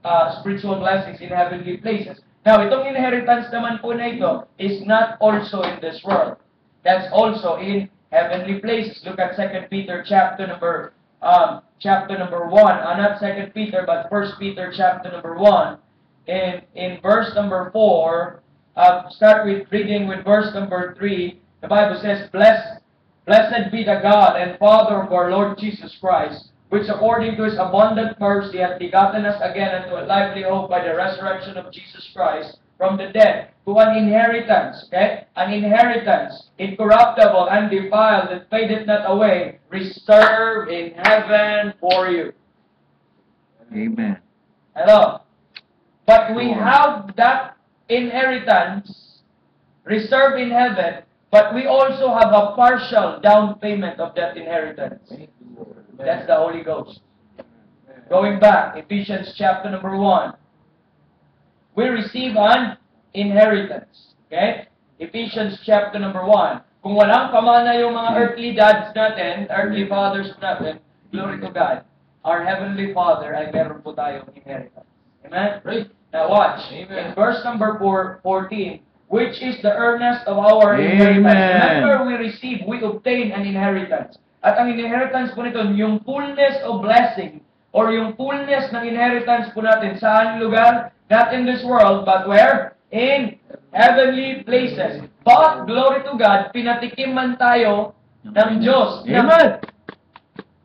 uh, spiritual blessings in heavenly places. Now, itong inheritance naman po na ito is not also in this world. That's also in heavenly places. Look at 2 Peter chapter number um, chapter number 1. Uh, not 2 Peter, but 1 Peter chapter number 1. In, in verse number 4, uh, start with reading with verse number 3. The Bible says, Blessed Blessed be the God and Father of our Lord Jesus Christ, which according to his abundant mercy hath begotten us again unto a lively hope by the resurrection of Jesus Christ from the dead, to an inheritance, okay? An inheritance, incorruptible, undefiled, that fadeth not away, reserved in heaven for you. Amen. Hello? But we have that inheritance reserved in heaven, but we also have a partial down payment of that inheritance. That's the Holy Ghost. Going back, Ephesians chapter number 1. We receive an inheritance. Okay? Ephesians chapter number 1. Kung walang pamana yung mga earthly dads natin, earthly fathers natin, glory to God. Our Heavenly Father ay meron po tayong inheritance. Amen? Right. Now watch. Amen. In verse number 4, 14, which is the earnest of our Amen. inheritance. Remember, we receive, we obtain an inheritance. At ang inheritance po nito, yung fullness of blessing, or yung fullness ng inheritance po natin, saan lugar? Not in this world, but where? In heavenly places. But, glory to God, pinatikim man tayo ng Diyos. ng Amen.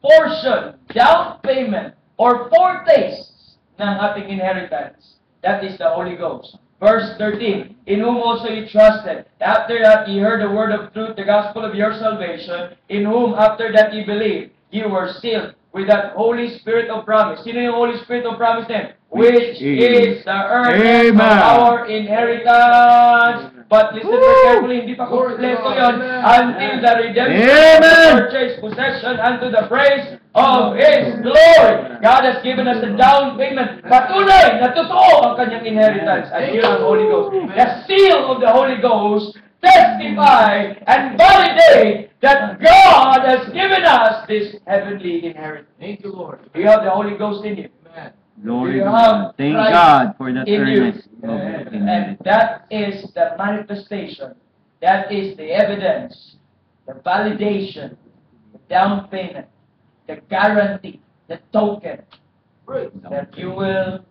portion, down payment, or foretaste ng ating inheritance. That is the Holy Ghost. Verse 13, In whom also you trusted. After that ye heard the word of truth, the gospel of your salvation, in whom after that ye believed, ye were sealed with that Holy Spirit of promise. Sino yung Holy Spirit of promise din? Which is the earnest of Amen. our inheritance. But listen very carefully, hindi pa kompleto yun until the redemption of the Amen. purchased possession unto the praise of His glory. God has given us a down payment. Patunay na totoo ang kanyang inheritance. And yun ang Holy Ghost. The seal of the Holy Ghost testify and validate that God has given us this heavenly inheritance. Thank you, Lord. Do you have the Holy Ghost in you? Amen. Glory You to God. Thank Christ God for that in you. earnest of And that is the manifestation. That is the evidence, the validation, the down payment, the guarantee, the token that you will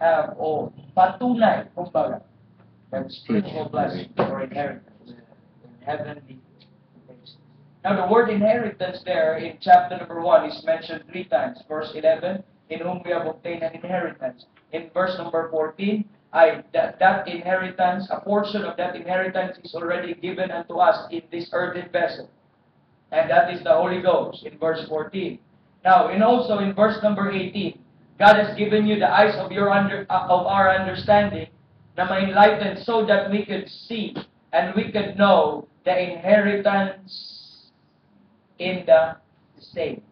have all. Patunay, kumbaga, that spiritual blessing or inheritance in heavenly places. Now, the word inheritance there in chapter number 1 is mentioned three times. Verse 11, in whom we have obtained an inheritance. In verse number 14, I, that, that inheritance, a portion of that inheritance is already given unto us in this earthen vessel. And that is the Holy Ghost in verse 14. Now, and also in verse number 18, God has given you the eyes of your under, uh, of our understanding na ma-enlighten so that we could see and we could know the inheritance in the saints.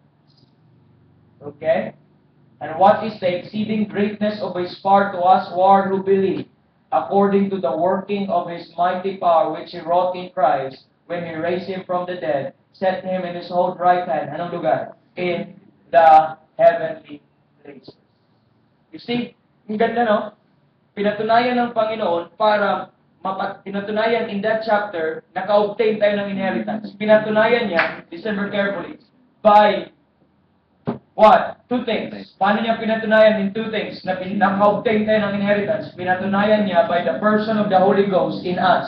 Okay? And what is the exceeding greatness of His power to us who are who believe, according to the working of His mighty power which He wrought in Christ, when He raised Him from the dead, set Him in His own right hand, anong lugar? In the heavenly places. You see, ang ganda no? Pinatunayan ng Panginoon para mapat, pinatunayan in that chapter, naka-obtain tayo ng inheritance. Pinatunayan niya, listen very carefully, by what? Two things. Paano niya pinatunayan in two things? Na naka-obtain tayo ng inheritance. Pinatunayan niya by the person of the Holy Ghost in us.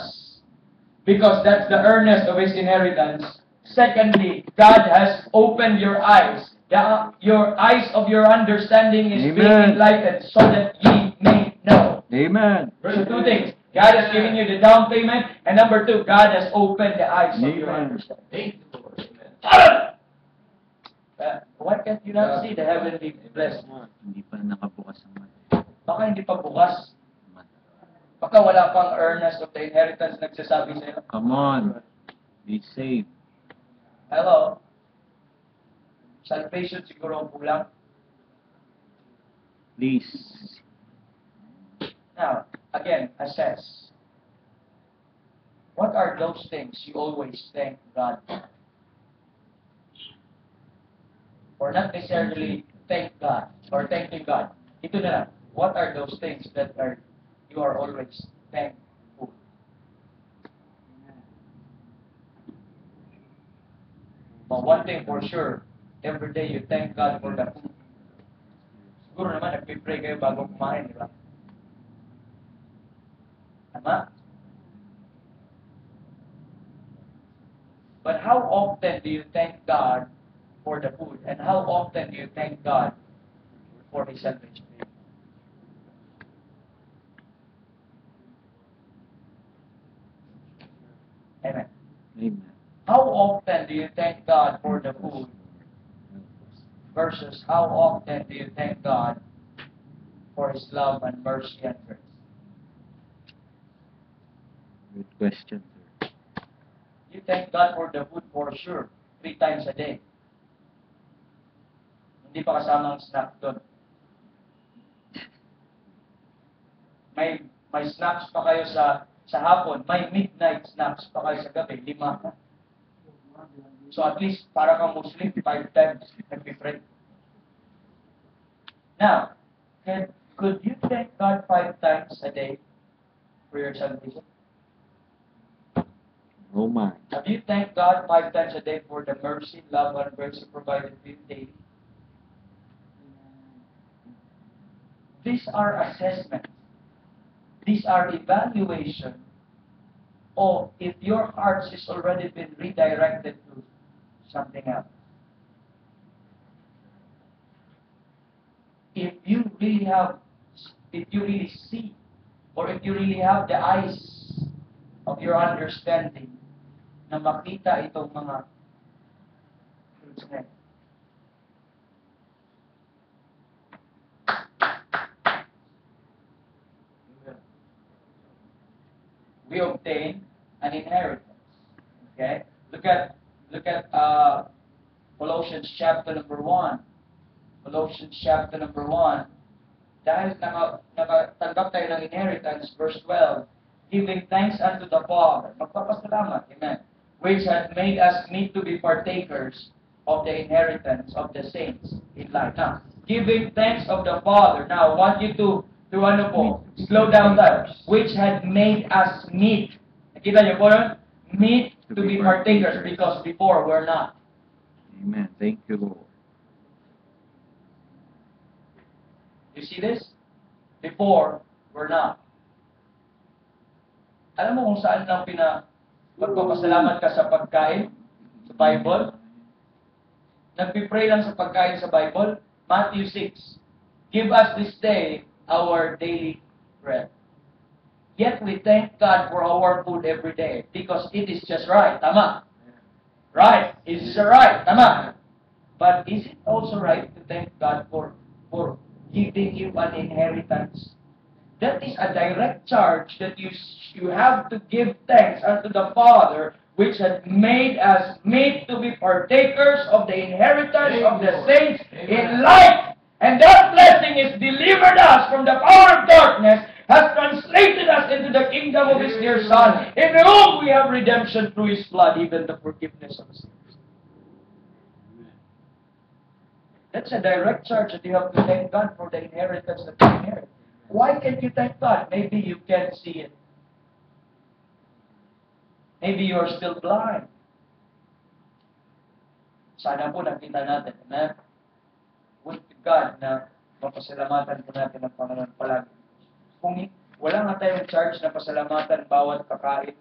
Because that's the earnest of His inheritance. Secondly, God has opened your eyes. The, your eyes of your understanding is being Amen. enlightened so that ye may know. Amen. So two things. God has given you the down payment, and number two, God has opened the eyes of your understanding. Thank you, Lord. Uh, why can't you not see the heavenly blessing? Hindi pa nakabukas ang mata. Baka hindi pa bukas. Mata. Baka wala pang earnest of the inheritance nagsasabi sa'yo. Come on. Be saved. Hello? Salvation siguro ang kulang. Please. Now, again, assess. What are those things you always thank God for? Or not necessarily thank God or thanking God. Ito na lang. What are those things that are you are always thankful? But one thing for sure, every day you thank God for the food. Siguro naman, nagpipray kayo bago kumain, di ba? Tama? But how often do you thank God for the food? And how often do you thank God for His salvation? Amen. Amen. How often do you thank God for the food versus how often do you thank God for His love and mercy and grace? Good question. You thank God for the food for sure, three times a day. Hindi pa kasama ang snack doon. May may snacks pa kayo sa sa hapon, may midnight snacks pa kayo sa gabi, lima. So at least para kang Muslim, five times nagpipray. Now, could, could you thank God five times a day for your salvation? Oh my. Have you thanked God five times a day for the mercy, love, and grace provided you daily? These are assessments. These are evaluation of if your heart has already been redirected to something else. If you really have, if you really see, or if you really have the eyes of your understanding na makita itong mga fruits na we obtain an inheritance. Okay? Look at look at uh, Colossians chapter number 1. Colossians chapter number 1. Dahil naka, nakatanggap tayo ng inheritance, verse 12, giving thanks unto the Father. Magpapasalamat, amen. Which had made us meet to be partakers of the inheritance of the saints in life. Now, giving thanks of the Father. Now, I want you to, to ano po, slow down that. Which had made us meet. Nakita niyo po yun? Meet to be partakers because before we're not. Amen. Thank you, Lord. You see this? Before, we're not. Alam mo kung saan lang pina magpapasalamat ka sa pagkain? Sa Bible? Nagpipray lang sa pagkain sa Bible? Matthew 6. Give us this day our daily bread. Yet we thank God for our food every day because it is just right. Tama? Right. It is right. Tama? But is it also right to thank God for for giving you an inheritance? That is a direct charge that you you have to give thanks unto the Father, which had made us made to be partakers of the inheritance of the saints in light. And that blessing is delivered us from the power of darkness, has translated us into the kingdom of His dear Son, in whom we have redemption through His blood, even the forgiveness of sins. That's a direct charge that you have to thank God for the inheritance that you inherit. Why can't you thank God? Maybe you can't see it Maybe you're still blind. Sana po nakita natin na with God na mapasalamatan po natin ang Panginoon palagi. Kung wala nga tayong charge na pasalamatan bawat kakain,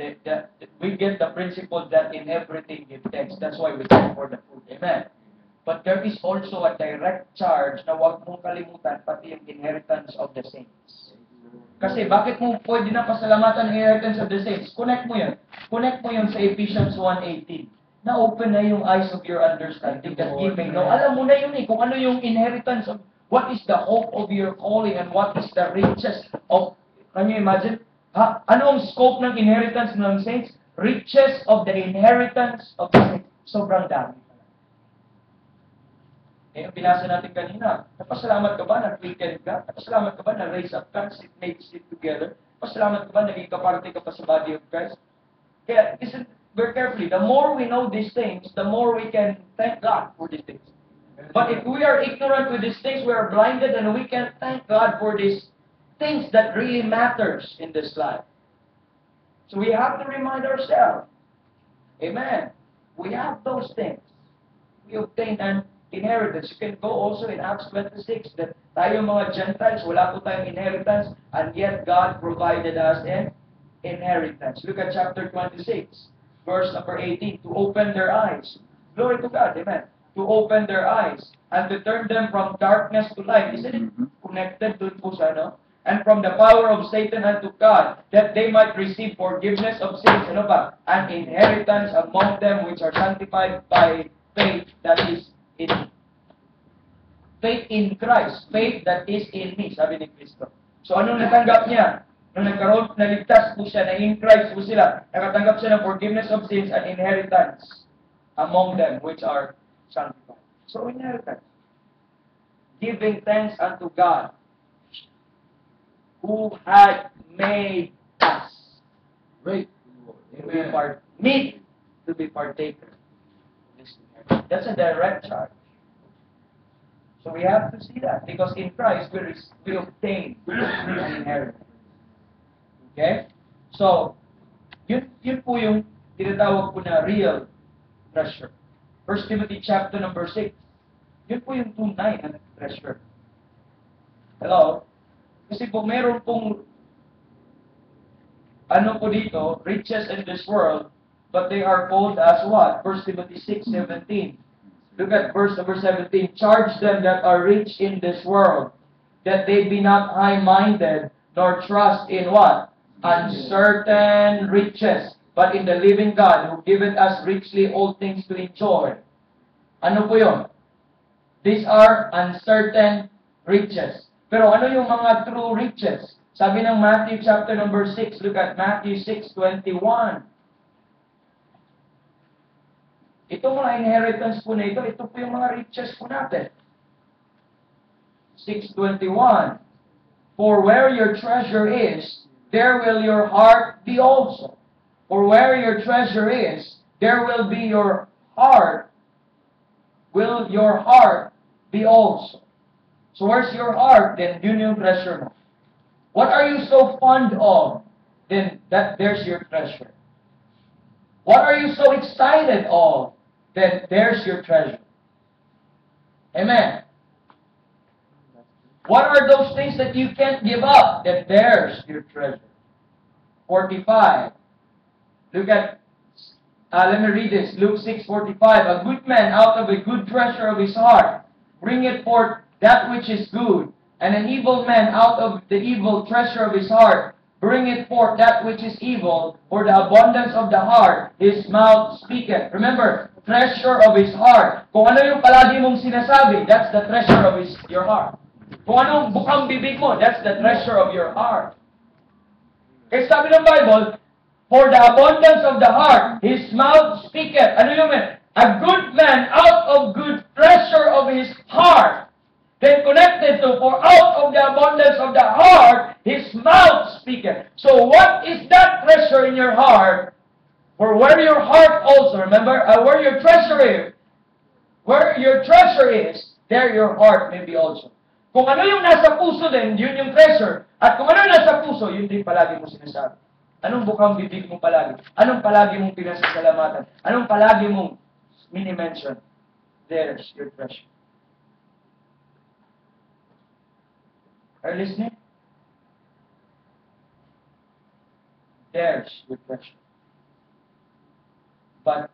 the, the, we get the principle that in everything give thanks. That's why we thank for the food. Amen. But there is also a direct charge na huwag mong kalimutan pati yung inheritance of the saints. Kasi bakit mo pwede na pasalamatan ang inheritance of the saints? Connect mo yun. Connect mo yun sa Ephesians 1.18. Na-open na yung eyes of your understanding that ye may know. Alam mo na yun eh, kung ano yung inheritance of, what is the hope of your calling and what is the riches of, can you imagine? Ha? Ano ang scope ng inheritance ng saints? Riches of the inheritance of the saints. Sobrang dami. Eh, binasa natin kanina, napasalamat ka ba na weekend ka? Napasalamat ka ba na raise up ka, sit, make sit together? Napasalamat ka ba naging kaparte ka pa sa body of Christ? Kaya, listen very carefully, the more we know these things, the more we can thank God for these things. But if we are ignorant with these things, we are blinded and we can thank God for these things that really matters in this life. So we have to remind ourselves, Amen. We have those things. We obtain an inheritance. You can go also in Acts 26 that tayo mga Gentiles, wala po tayong inheritance, and yet God provided us an inheritance. Look at chapter 26, verse number 18, to open their eyes. Glory to God, amen. To open their eyes and to turn them from darkness to light. Isn't it connected dun po sa ano? And from the power of Satan unto God, that they might receive forgiveness of sins, ano ba? An inheritance among them which are sanctified by faith that is in. Faith in Christ. Faith that is in me, sabi ni Kristo. So anong natanggap niya? Nung nagkaroon, naligtas po siya, na in Christ po sila, nakatanggap siya ng forgiveness of sins and inheritance among them which are sanctified. So inheritance. Giving thanks unto God who had made us Great. to be part, meet to be partaker. That's a direct charge. So we have to see that because in Christ we, we obtain an inheritance. Okay? So, yun, yun po yung tinatawag po na real treasure. 1 Timothy chapter number 6. Yun po yung tunay na treasure. Hello? Kasi po meron pong ano po dito, riches in this world, but they are called as what? 1 Timothy 6:17. Look at verse number 17. Charge them that are rich in this world, that they be not high-minded, nor trust in what? Uncertain riches, but in the living God, who giveth us richly all things to enjoy. Ano po yun? These are uncertain riches. Pero ano yung mga true riches? Sabi ng Matthew chapter number 6, look at Matthew 6:21. Itong mga inheritance po na ito, ito po yung mga riches po natin. 6.21 For where your treasure is, there will your heart be also. For where your treasure is, there will be your heart, will your heart be also. So where's your heart? Then yun yung treasure mo. What are you so fond of? Then that there's your treasure. What are you so excited of? Then there's your treasure. Amen. What are those things that you can't give up? That there's your treasure. 45. Look at, uh, let me read this. Luke 6:45. A good man out of a good treasure of his heart bringeth forth that which is good, and an evil man out of the evil treasure of his heart bringeth forth that which is evil, for the abundance of the heart his mouth speaketh. Remember, treasure of his heart. Kung ano yung palagi mong sinasabi, that's the treasure of his, your heart. Kung anong bukang bibig mo, that's the treasure of your heart. Kaya sabi ng Bible, For the abundance of the heart, his mouth speaketh. Ano yung man? A good man out of good treasure of his heart. Then connected to, for out of the abundance of the heart, his mouth speaketh. So what is that treasure in your heart? For where your heart also, remember, uh, where your treasure is, where your treasure is, there your heart may be also. Kung ano yung nasa puso din, yun yung treasure. At kung ano yung nasa puso, yun din palagi mo sinasabi. Anong bukang bibig mo palagi? Anong palagi mong pinasasalamatan? Anong palagi mong mini-mention? There's your treasure. Are you listening? There's treasure. But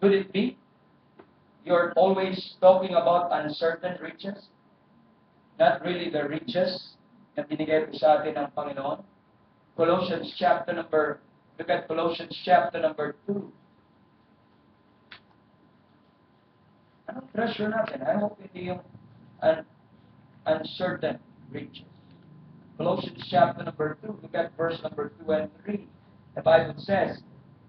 could it be you're always talking about uncertain riches? Not really the riches na binigay po sa atin ng Panginoon. Colossians chapter number, look at Colossians chapter number 2. Anong treasure natin? I hope hindi yung un, uncertain riches. Colossians chapter number 2, look at verse number 2 and 3. The Bible says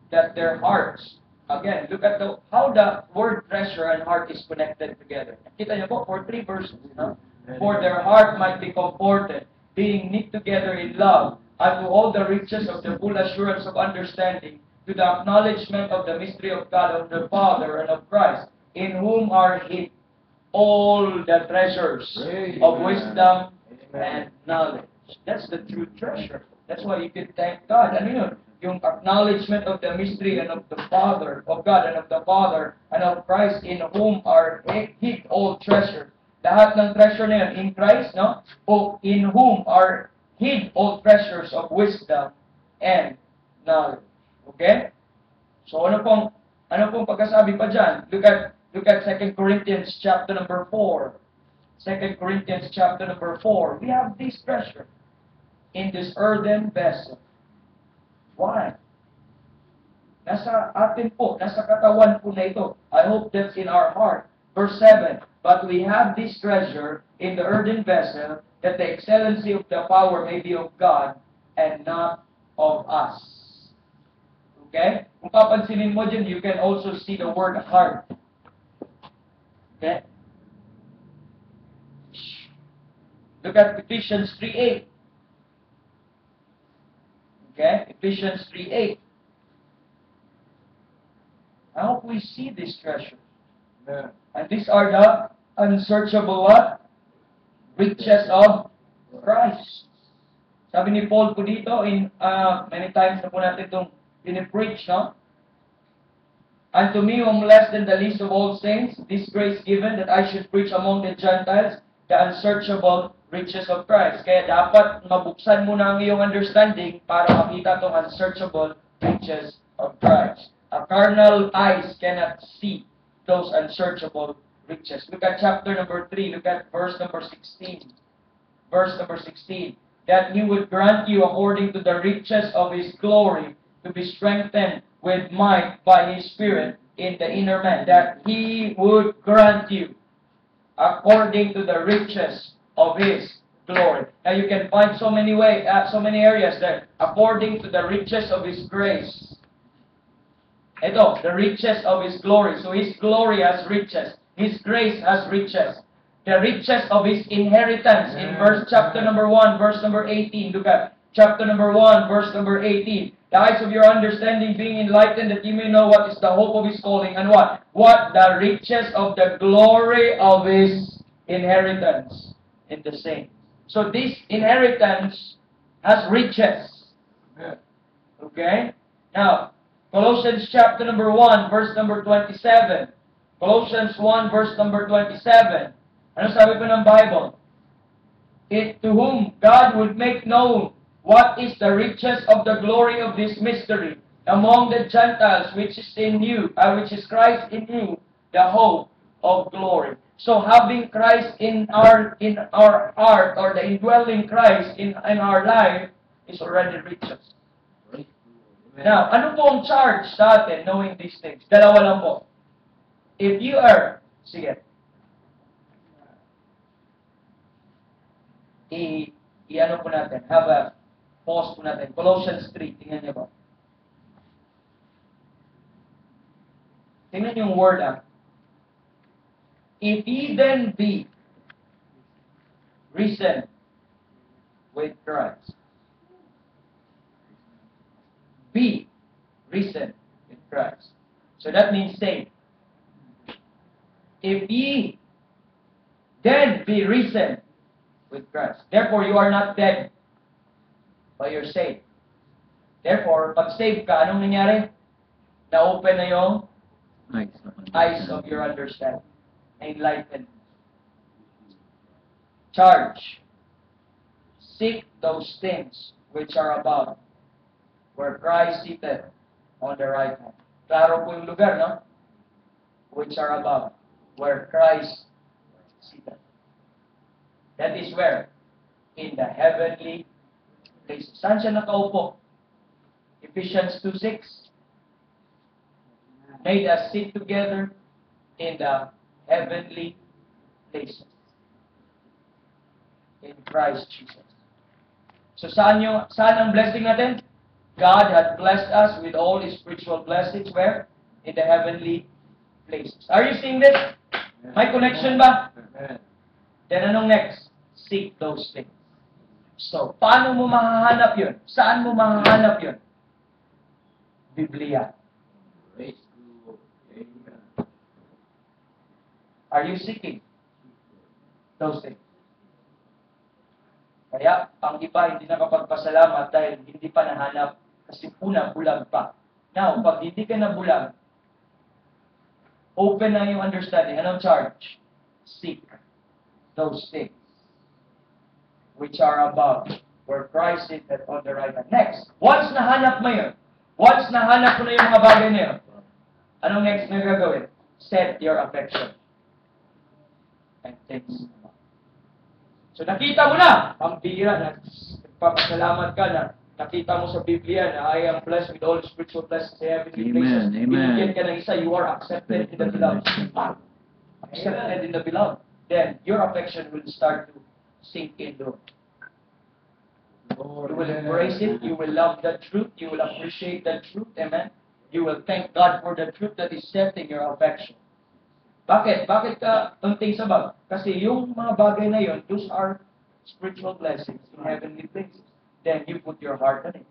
that their hearts, again, look at the how the word treasure and heart is connected together. Kita niyo po, for three verses, no? For their heart might be comforted, being knit together in love, unto all the riches of the full assurance of understanding, to the acknowledgement of the mystery of God, of the Father, and of Christ, in whom are hid all the treasures of wisdom and knowledge. That's the true treasure. That's why you can thank God. Ano yun? Yung acknowledgement of the mystery and of the Father, of God and of the Father, and of Christ, in whom are hid all treasure. Lahat ng treasure na yun, in Christ, no? O in whom are hid all treasures of wisdom and knowledge. Okay? So ano pong ano pong pagkasabi pa diyan? Look at look at 2 Corinthians chapter number 4. 2 Corinthians chapter number 4. We have this treasure in this earthen vessel. Why? Nasa atin po, nasa katawan po na ito. I hope that's in our heart. Verse 7, But we have this treasure in the earthen vessel, that the excellency of the power may be of God, and not of us. Okay? Kung papansinin mo dyan, you can also see the word heart. Okay? Look at Ephesians 3.8. Okay? Ephesians 3.8. I hope we see this treasure. Amen. And these are the unsearchable what? Riches of Christ. Sabi ni Paul po dito, in uh, many times na po natin itong pinipreach, no? And to me, who am less than the least of all saints, this grace given that I should preach among the Gentiles the unsearchable riches of Christ. Kaya dapat mabuksan mo na ang iyong understanding para makita itong unsearchable riches of Christ. A carnal eyes cannot see those unsearchable riches. Look at chapter number 3. Look at verse number 16. Verse number 16. That he would grant you according to the riches of his glory to be strengthened with might by his Spirit in the inner man. That he would grant you according to the riches of his glory. Now you can find so many way, uh, so many areas there. According to the riches of his grace. Ito, the riches of His glory. So His glory has riches. His grace has riches. The riches of His inheritance in verse chapter number 1, verse number 18. Look at chapter number 1, verse number 18. The eyes of your understanding being enlightened that you may know what is the hope of His calling and what? What the riches of the glory of His inheritance in the saints. So this inheritance has riches. Okay? Now, Colossians chapter number 1, verse number 27. Colossians 1, verse number 27. Ano sabi po ng Bible? It to whom God would make known what is the riches of the glory of this mystery among the Gentiles, which is in you, uh, which is Christ in you, the hope of glory. So having Christ in our in our heart or the indwelling Christ in in our life is already riches. Now, ano po ang charge sa atin knowing these things? Dalawa lang po. If you are, sige, i, i-ano po natin, have a pause po natin. Colossians 3, tingnan niyo po. Tingnan yung word ah. If ye then be risen with Christ, be risen with Christ. So that means saved. If ye then be risen with Christ. Therefore, you are not dead, but you're saved. Therefore, pag save ka, anong nangyari? Na-open na yung eyes of your understanding. Enlightened. Charge. Seek those things which are above, where Christ seated on the right hand. Klaro po yung lugar, no? Which are above, where Christ seated. That is where? In the heavenly places. Saan siya nakaupo? Ephesians 2.6 Made us sit together in the heavenly places. In Christ Jesus. So saan, yung, saan ang blessing natin? God had blessed us with all His spiritual blessings. Where? In the heavenly places. Are you seeing this? May connection ba? Then anong next? Seek those things. So, paano mo mahahanap yun? Saan mo mahahanap yun? Biblia. Praise God. Amen. Are you seeking those things? Kaya, ang iba hindi nakapagpasalamat dahil hindi pa nahanap kasi una, bulag pa. Now, pag hindi ka na bulag, open na yung understanding. Anong charge? Seek those things which are above, where Christ is on the right hand. Next, once nahanap mo yun, once nahanap mo na yung mga bagay na yun, anong next na gagawin? Set your affection and above. So nakita mo na, ang bira na nagpapasalamat ka na nakita mo sa Biblia na I am blessed with all spiritual blessings in heavenly Amen, places. amen. Binigyan ka ng isa, you are accepted in the beloved. Accepted in the beloved. Then your affection will start to sink into. You will embrace it, you will love the truth, you will appreciate the truth, amen? You will thank God for the truth that is setting your affection. Bakit? Bakit ka unting sabag? Kasi yung mga bagay na yon, those are spiritual blessings in heavenly places. Then you put your heart on it.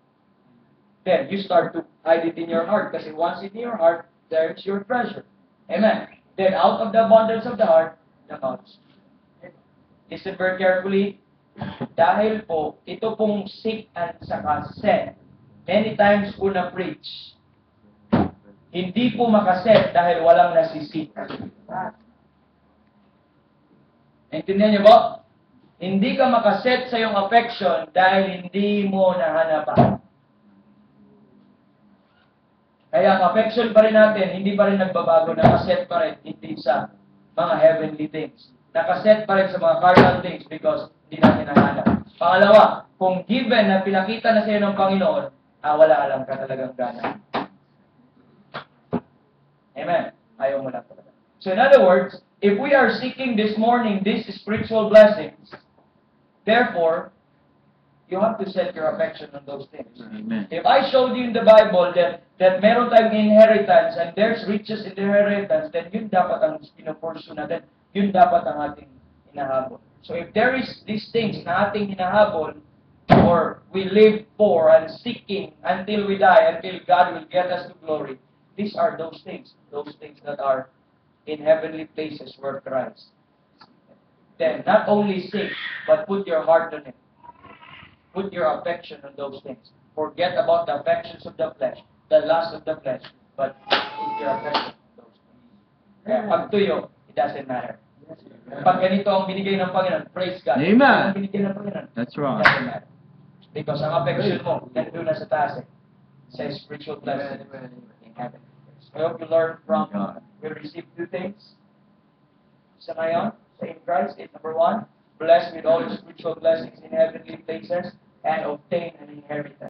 Then you start to hide it in your heart kasi once it's in your heart, there's your treasure. Amen. Then out of the abundance of the heart, the mouth. Listen very carefully. Dahil po, ito pong seek and saka set, many times po na preach, hindi po makaset dahil walang nasisik. Naintindihan niyo ba? Hindi ka makaset sa iyong affection dahil hindi mo nahanapan. Kaya ang affection pa rin natin, hindi pa rin nagbabago, nakaset pa rin, hindi sa mga heavenly things. Nakaset pa rin sa mga carnal things because hindi natin nahanap. Pangalawa, kung given na pinakita na sa iyo ng Panginoon, ah, wala lang ka talagang gana. Amen. Ayaw mo lang talaga. So in other words, if we are seeking this morning these spiritual blessings, therefore, you have to set your affection on those things. Amen. If I showed you in the Bible that that meron tayong inheritance and there's riches in the inheritance, then yun dapat ang pinopursue natin. Yun dapat ang ating hinahabol. So if there is these things na ating hinahabol, or we live for and seeking until we die, until God will get us to glory, these are those things, those things that are in heavenly places where Christ. Then not only sing, but put your heart on it. Put your affection on those things. Forget about the affections of the flesh, the lust of the flesh, but put your affection on those things. Kaya pag tuyo, it doesn't matter. Pag ganito ang binigay ng Panginoon, praise God. Amen. Ang binigay ng Panginoon, That's it right. doesn't matter. Because ang affection mo, nandun na sa taas eh. Sa spiritual blessing in heaven. I hope you learn from, uh, we receive two things. Sa ngayon, sa in Christ, is number one, blessed with all spiritual blessings in heavenly places and obtain an inheritance.